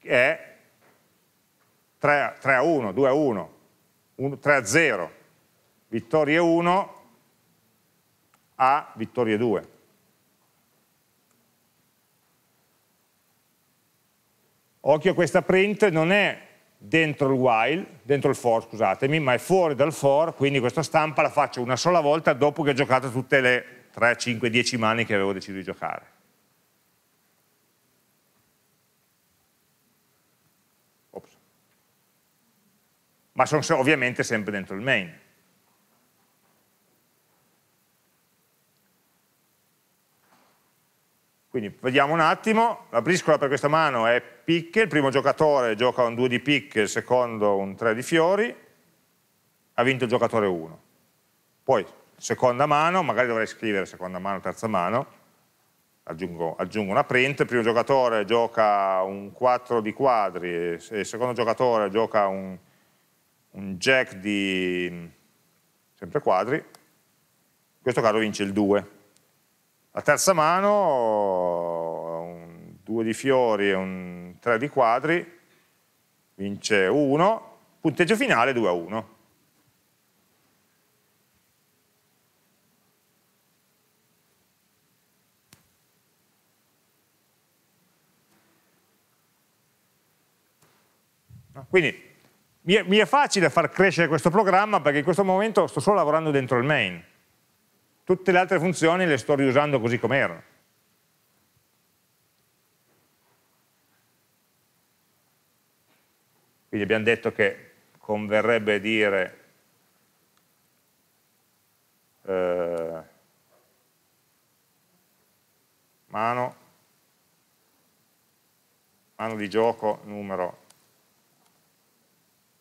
è 3, 3 a 1, 2 a 1, 1 3 a 0, vittorie 1 a vittorie 2. Occhio, questa print non è dentro il while, dentro il for, scusatemi, ma è fuori dal for, quindi questa stampa la faccio una sola volta dopo che ho giocato tutte le 3, 5, 10 mani che avevo deciso di giocare. Ops. Ma sono ovviamente sempre dentro il main. Quindi vediamo un attimo, la briscola per questa mano è picche, il primo giocatore gioca un 2 di picche, il secondo un 3 di fiori, ha vinto il giocatore 1. Poi seconda mano, magari dovrei scrivere seconda mano, terza mano, aggiungo, aggiungo una print, il primo giocatore gioca un 4 di quadri, il secondo giocatore gioca un, un jack di sempre quadri, in questo caso vince il 2 la terza mano, un, due di fiori e un tre di quadri, vince 1, punteggio finale 2 a 1. Quindi mi è, mi è facile far crescere questo programma perché in questo momento sto solo lavorando dentro il main. Tutte le altre funzioni le sto riusando così com'erano. Quindi abbiamo detto che converrebbe dire eh, mano, mano di gioco numero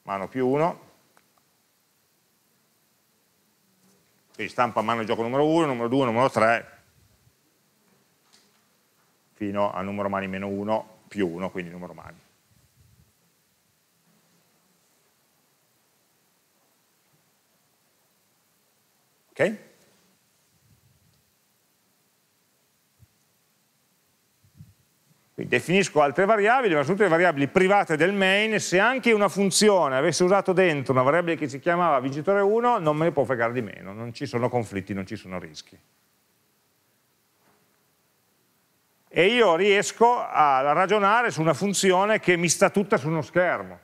mano più 1, quindi stampa mano di gioco numero 1, numero 2, numero 3, fino a numero mani meno 1 più 1, quindi numero mani. Ok? Quindi definisco altre variabili, ma sono tutte variabili private del main, se anche una funzione avesse usato dentro una variabile che si chiamava vincitore 1, non me ne può fregare di meno, non ci sono conflitti, non ci sono rischi. E io riesco a ragionare su una funzione che mi sta tutta su uno schermo.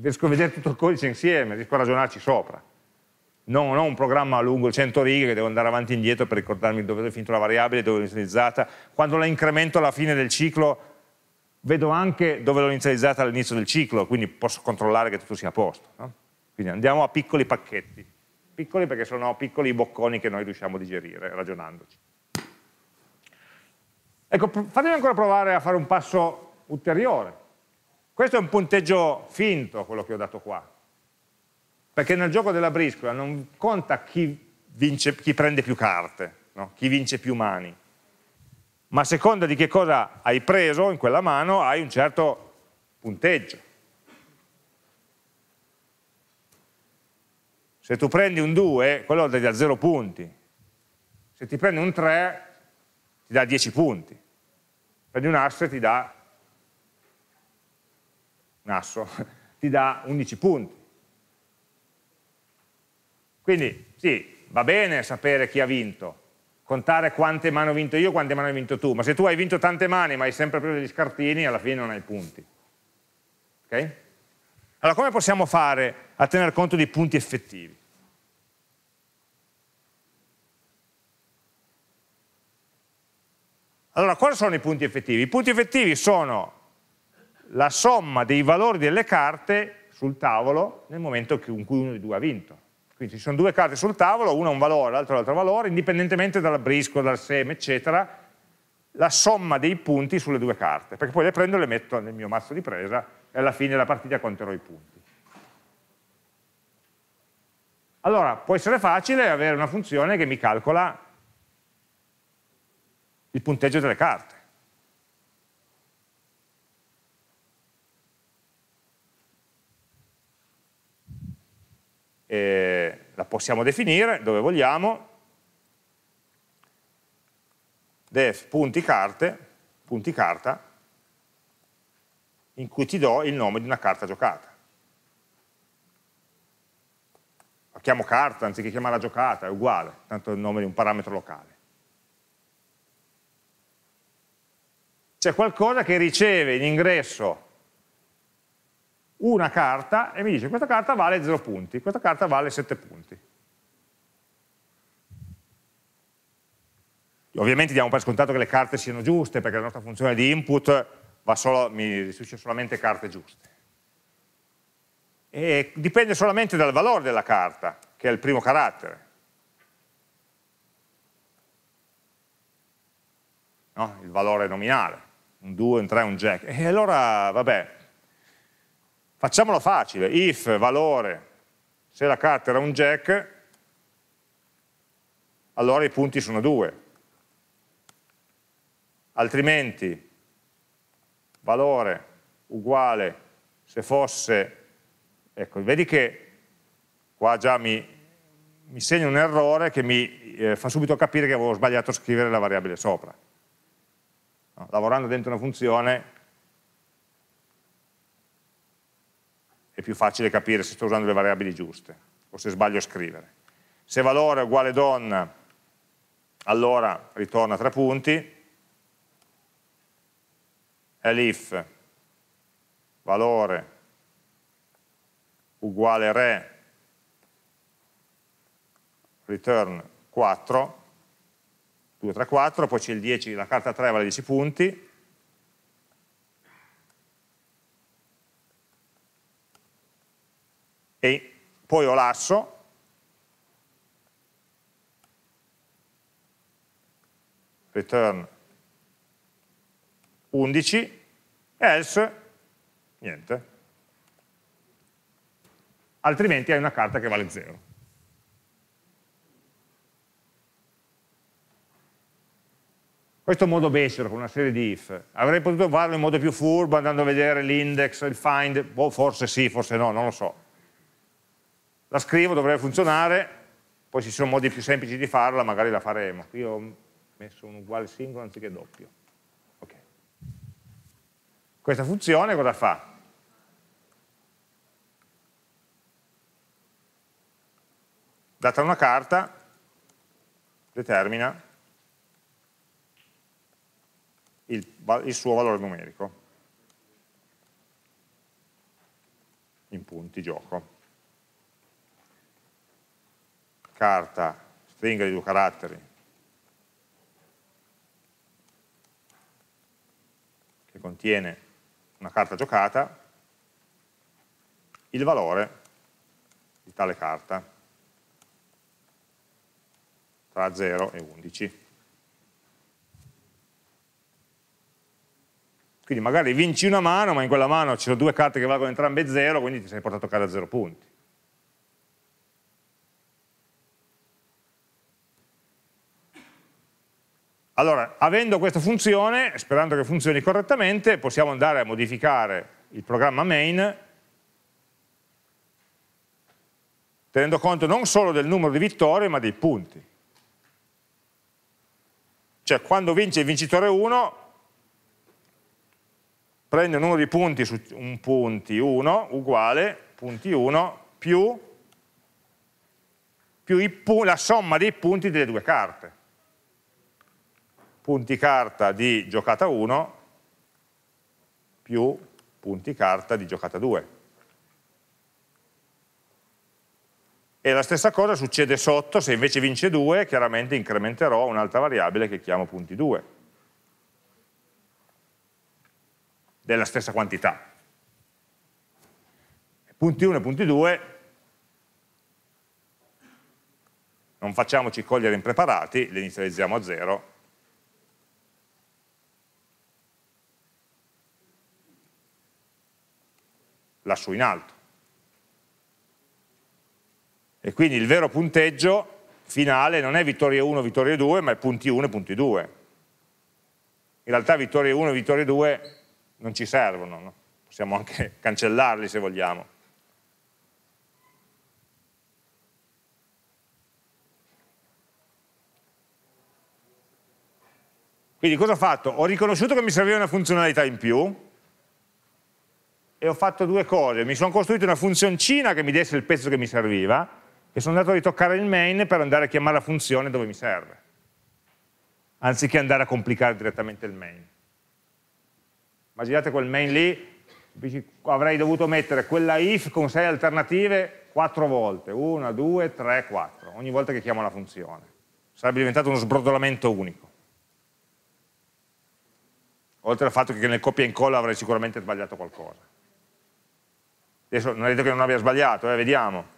Riesco a vedere tutto il codice insieme, riesco a ragionarci sopra non ho un programma lungo 100 righe che devo andare avanti e indietro per ricordarmi dove è finita la variabile, dove l'ho inizializzata. Quando la incremento alla fine del ciclo vedo anche dove l'ho inizializzata all'inizio del ciclo, quindi posso controllare che tutto sia a posto. No? Quindi andiamo a piccoli pacchetti, piccoli perché sono piccoli bocconi che noi riusciamo a digerire ragionandoci. Ecco, fatemi ancora provare a fare un passo ulteriore. Questo è un punteggio finto, quello che ho dato qua perché nel gioco della briscola non conta chi, vince, chi prende più carte, no? chi vince più mani, ma a seconda di che cosa hai preso in quella mano hai un certo punteggio. Se tu prendi un 2, quello ti dà 0 punti. Se ti prendi un 3, ti dà 10 punti. Prendi un asse, ti dà un asso, ti dà 11 punti. Quindi sì, va bene sapere chi ha vinto, contare quante mani ho vinto io, quante mani hai vinto tu, ma se tu hai vinto tante mani ma hai sempre preso degli scartini, alla fine non hai punti. Ok? Allora come possiamo fare a tener conto dei punti effettivi? Allora, cosa sono i punti effettivi? I punti effettivi sono la somma dei valori delle carte sul tavolo nel momento in cui uno di due ha vinto. Quindi ci sono due carte sul tavolo, una ha un valore, l'altra un altro valore, indipendentemente dal brisco, dal seme, eccetera, la somma dei punti sulle due carte, perché poi le prendo e le metto nel mio mazzo di presa e alla fine della partita conterò i punti. Allora, può essere facile avere una funzione che mi calcola il punteggio delle carte. eh, la possiamo definire dove vogliamo, def punti carte, punti carta, in cui ti do il nome di una carta giocata. La chiamo carta anziché chiamarla giocata, è uguale, tanto è il nome di un parametro locale. C'è qualcosa che riceve in ingresso una carta e mi dice questa carta vale 0 punti, questa carta vale 7 punti. Ovviamente diamo per scontato che le carte siano giuste perché la nostra funzione di input solo, mi restituisce solamente carte giuste. E dipende solamente dal valore della carta, che è il primo carattere. No? Il valore nominale, un 2, un 3, un jack. E allora, vabbè, Facciamolo facile, if valore, se la carta era un jack, allora i punti sono due. Altrimenti, valore uguale, se fosse, ecco, vedi che qua già mi, mi segna un errore che mi eh, fa subito capire che avevo sbagliato a scrivere la variabile sopra. No, lavorando dentro una funzione è più facile capire se sto usando le variabili giuste o se sbaglio a scrivere. Se valore è uguale donna, allora ritorna tre punti, elif valore uguale re return 4 2, 3, 4 poi c'è il 10, la carta 3 vale 10 punti e poi ho l'asso. Return 11 else niente. Altrimenti hai una carta che vale 0 questo è un modo becero con una serie di if. Avrei potuto farlo in modo più furbo andando a vedere l'index, il find. Boh, forse sì, forse no, non lo so la scrivo, dovrebbe funzionare poi ci sono modi più semplici di farla magari la faremo qui ho messo un uguale singolo anziché doppio okay. questa funzione cosa fa? data una carta, determina il, il suo valore numerico in punti gioco. Carta, stringa di due caratteri, che contiene una carta giocata, il valore di tale carta tra 0 e 11. Quindi magari vinci una mano, ma in quella mano ci sono due carte che valgono entrambe 0, quindi ti sei portato a casa 0 punti. Allora, avendo questa funzione, sperando che funzioni correttamente, possiamo andare a modificare il programma main tenendo conto non solo del numero di vittorie, ma dei punti. Cioè quando vince il vincitore 1, prende un numero di punti su un punti 1 uguale punti 1 più, più la somma dei punti delle due carte. Punti carta di giocata 1 più punti carta di giocata 2. E la stessa cosa succede sotto, se invece vince 2, chiaramente incrementerò un'altra variabile che chiamo punti 2, della stessa quantità. Punti 1 e punti 2 non facciamoci cogliere impreparati, li inizializziamo a 0, lassù in alto e quindi il vero punteggio finale non è vittoria 1, vittoria 2, ma è punti 1 e punti 2. In realtà vittoria 1 e vittoria 2 non ci servono, no? possiamo anche cancellarli se vogliamo. Quindi cosa ho fatto? Ho riconosciuto che mi serviva una funzionalità in più e ho fatto due cose. Mi sono costruito una funzioncina che mi desse il pezzo che mi serviva e sono andato a ritoccare il main per andare a chiamare la funzione dove mi serve, anziché andare a complicare direttamente il main. Immaginate quel main lì, avrei dovuto mettere quella if con 6 alternative quattro volte, 1, 2, 3, 4, ogni volta che chiamo la funzione. Sarebbe diventato uno sbrodolamento unico. Oltre al fatto che nel copia e incolla avrei sicuramente sbagliato qualcosa. Adesso non è detto che non abbia sbagliato, eh, vediamo.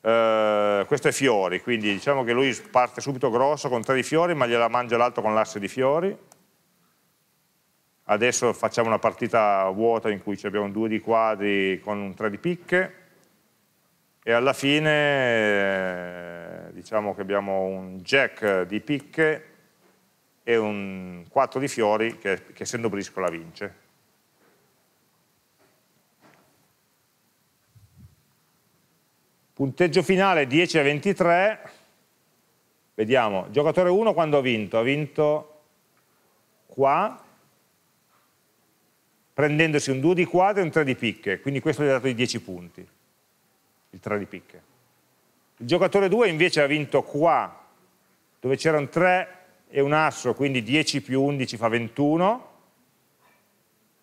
Uh, questo è fiori, quindi diciamo che lui parte subito grosso con tre di fiori, ma gliela mangia l'altro con l'asse di fiori. Adesso facciamo una partita vuota in cui abbiamo due di quadri con un tre di picche e alla fine eh, diciamo che abbiamo un jack di picche e un 4 di fiori che, che essendo briscola vince. Punteggio finale 10 a 23, vediamo, giocatore 1 quando ha vinto? Ha vinto qua, prendendosi un 2 di quadri e un 3 di picche, quindi questo gli ha dato i 10 punti, il 3 di picche. Il giocatore 2 invece ha vinto qua, dove c'era un 3 e un asso, quindi 10 più 11 fa 21,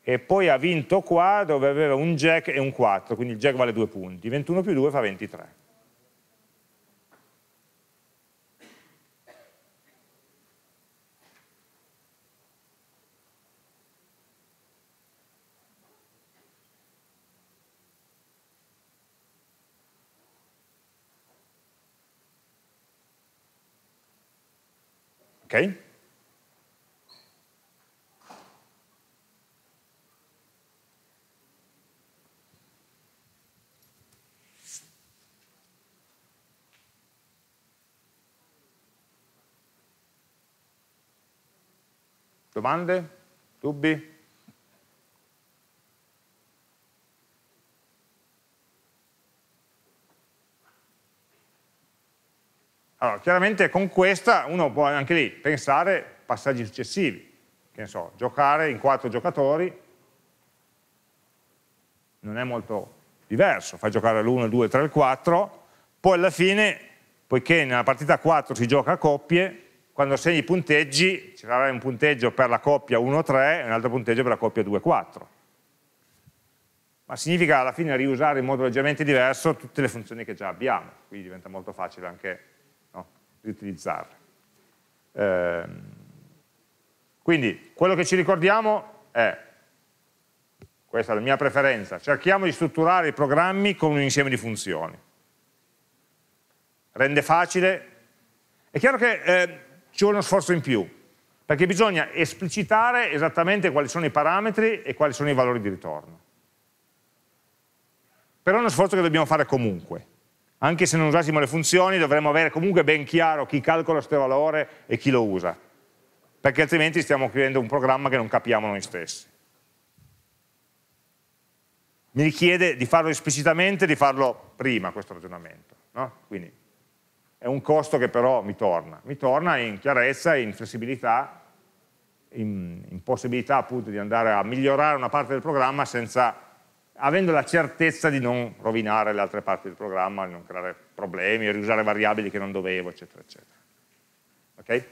e poi ha vinto qua dove aveva un jack e un 4, quindi il jack vale 2 punti, 21 più 2 fa 23. Ok? Domande? Dubbi? Allora, chiaramente con questa uno può anche lì pensare passaggi successivi, che ne so, giocare in quattro giocatori non è molto diverso, fai giocare l'1, il 2, il 3, il 4, poi alla fine, poiché nella partita 4 si gioca a coppie, quando segni i punteggi ci sarà un punteggio per la coppia 1-3 e un altro punteggio per la coppia 2-4. Ma significa alla fine riusare in modo leggermente diverso tutte le funzioni che già abbiamo, quindi diventa molto facile anche riutilizzarle. Eh, quindi quello che ci ricordiamo è, questa è la mia preferenza, cerchiamo di strutturare i programmi con un insieme di funzioni. Rende facile, è chiaro che eh, ci vuole uno sforzo in più, perché bisogna esplicitare esattamente quali sono i parametri e quali sono i valori di ritorno. Però è uno sforzo che dobbiamo fare comunque anche se non usassimo le funzioni dovremmo avere comunque ben chiaro chi calcola questo valore e chi lo usa, perché altrimenti stiamo scrivendo un programma che non capiamo noi stessi. Mi richiede di farlo esplicitamente, di farlo prima questo ragionamento, no? quindi è un costo che però mi torna, mi torna in chiarezza, in flessibilità, in, in possibilità appunto di andare a migliorare una parte del programma senza avendo la certezza di non rovinare le altre parti del programma, di non creare problemi, riusare variabili che non dovevo, eccetera, eccetera. Ok?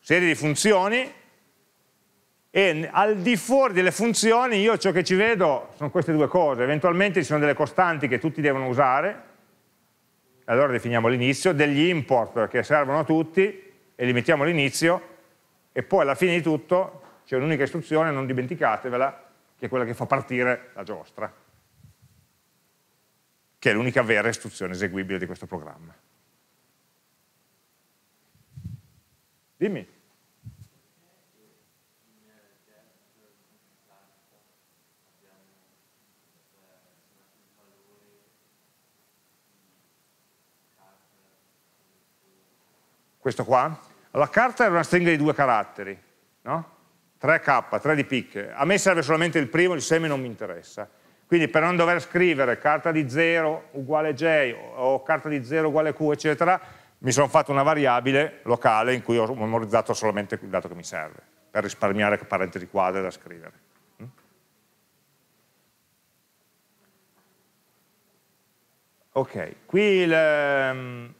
Serie di funzioni e al di fuori delle funzioni io ciò che ci vedo sono queste due cose, eventualmente ci sono delle costanti che tutti devono usare, allora definiamo l'inizio, degli import che servono a tutti e li mettiamo all'inizio e poi alla fine di tutto c'è un'unica istruzione, non dimenticatevela, che è quella che fa partire la giostra, che è l'unica vera istruzione eseguibile di questo programma. Dimmi. Questo qua? La carta era una stringa di due caratteri, no? 3K, 3 di pic, a me serve solamente il primo, il seme non mi interessa. Quindi per non dover scrivere carta di 0 uguale J o carta di 0 uguale Q, eccetera, mi sono fatto una variabile locale in cui ho memorizzato solamente il dato che mi serve, per risparmiare parentesi quadre da scrivere. Mm? Ok, qui il, ehm,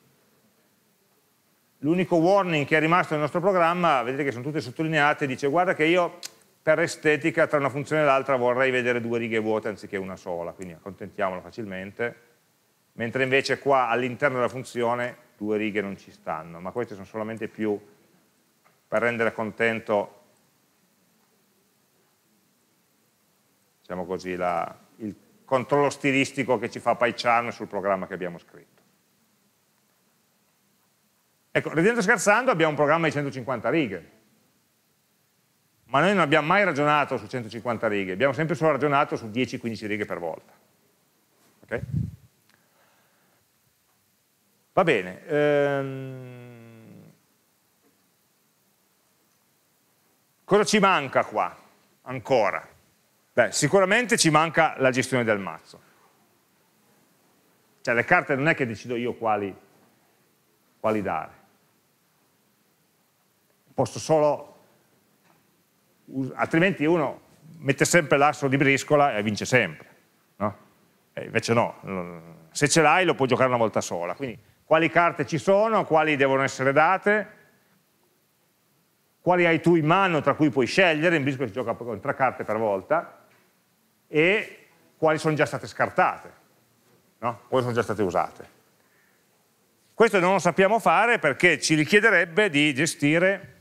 l'unico warning che è rimasto nel nostro programma, vedete che sono tutte sottolineate, dice guarda che io per estetica tra una funzione e l'altra vorrei vedere due righe vuote anziché una sola, quindi accontentiamolo facilmente, mentre invece qua all'interno della funzione due righe non ci stanno, ma queste sono solamente più per rendere contento diciamo così, la, il controllo stilistico che ci fa PyCharm sul programma che abbiamo scritto. Ecco, ridendo scherzando abbiamo un programma di 150 righe, ma noi non abbiamo mai ragionato su 150 righe, abbiamo sempre solo ragionato su 10-15 righe per volta. Okay? Va bene. Ehm... Cosa ci manca qua ancora? Beh, sicuramente ci manca la gestione del mazzo. Cioè le carte non è che decido io quali, quali dare posso solo, altrimenti uno mette sempre l'asso di briscola e vince sempre, no? E invece no, se ce l'hai lo puoi giocare una volta sola, quindi quali carte ci sono, quali devono essere date, quali hai tu in mano tra cui puoi scegliere, in Blisco si gioca con tre carte per volta, e quali sono già state scartate, no? quali sono già state usate. Questo non lo sappiamo fare perché ci richiederebbe di gestire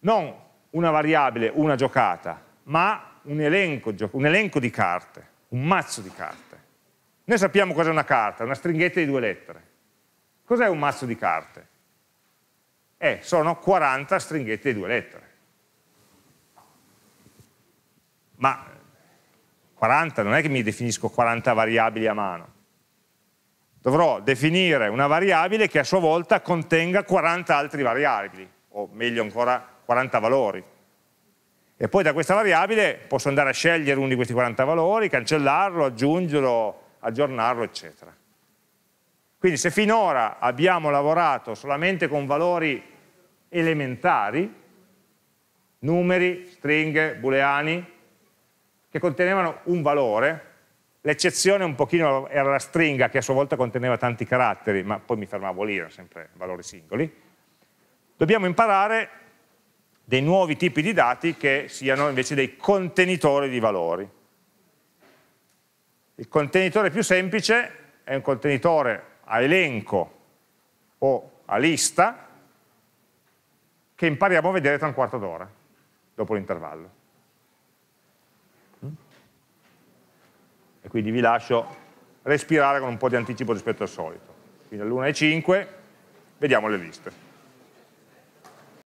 non una variabile, una giocata, ma un elenco, un elenco di carte, un mazzo di carte. Noi sappiamo cos'è una carta, una stringhetta di due lettere. Cos'è un mazzo di carte? Eh, sono 40 stringhette di due lettere. Ma 40 non è che mi definisco 40 variabili a mano. Dovrò definire una variabile che a sua volta contenga 40 altre variabili, o meglio ancora 40 valori. E poi da questa variabile posso andare a scegliere uno di questi 40 valori, cancellarlo, aggiungerlo, aggiornarlo, eccetera. Quindi se finora abbiamo lavorato solamente con valori elementari, numeri, stringhe, booleani, che contenevano un valore, l'eccezione un pochino era la stringa che a sua volta conteneva tanti caratteri, ma poi mi fermavo lì, erano sempre valori singoli, dobbiamo imparare dei nuovi tipi di dati che siano invece dei contenitori di valori. Il contenitore più semplice è un contenitore a elenco o a lista che impariamo a vedere tra un quarto d'ora dopo l'intervallo. E quindi vi lascio respirare con un po' di anticipo rispetto al solito. Quindi all'1 e 5 vediamo le liste.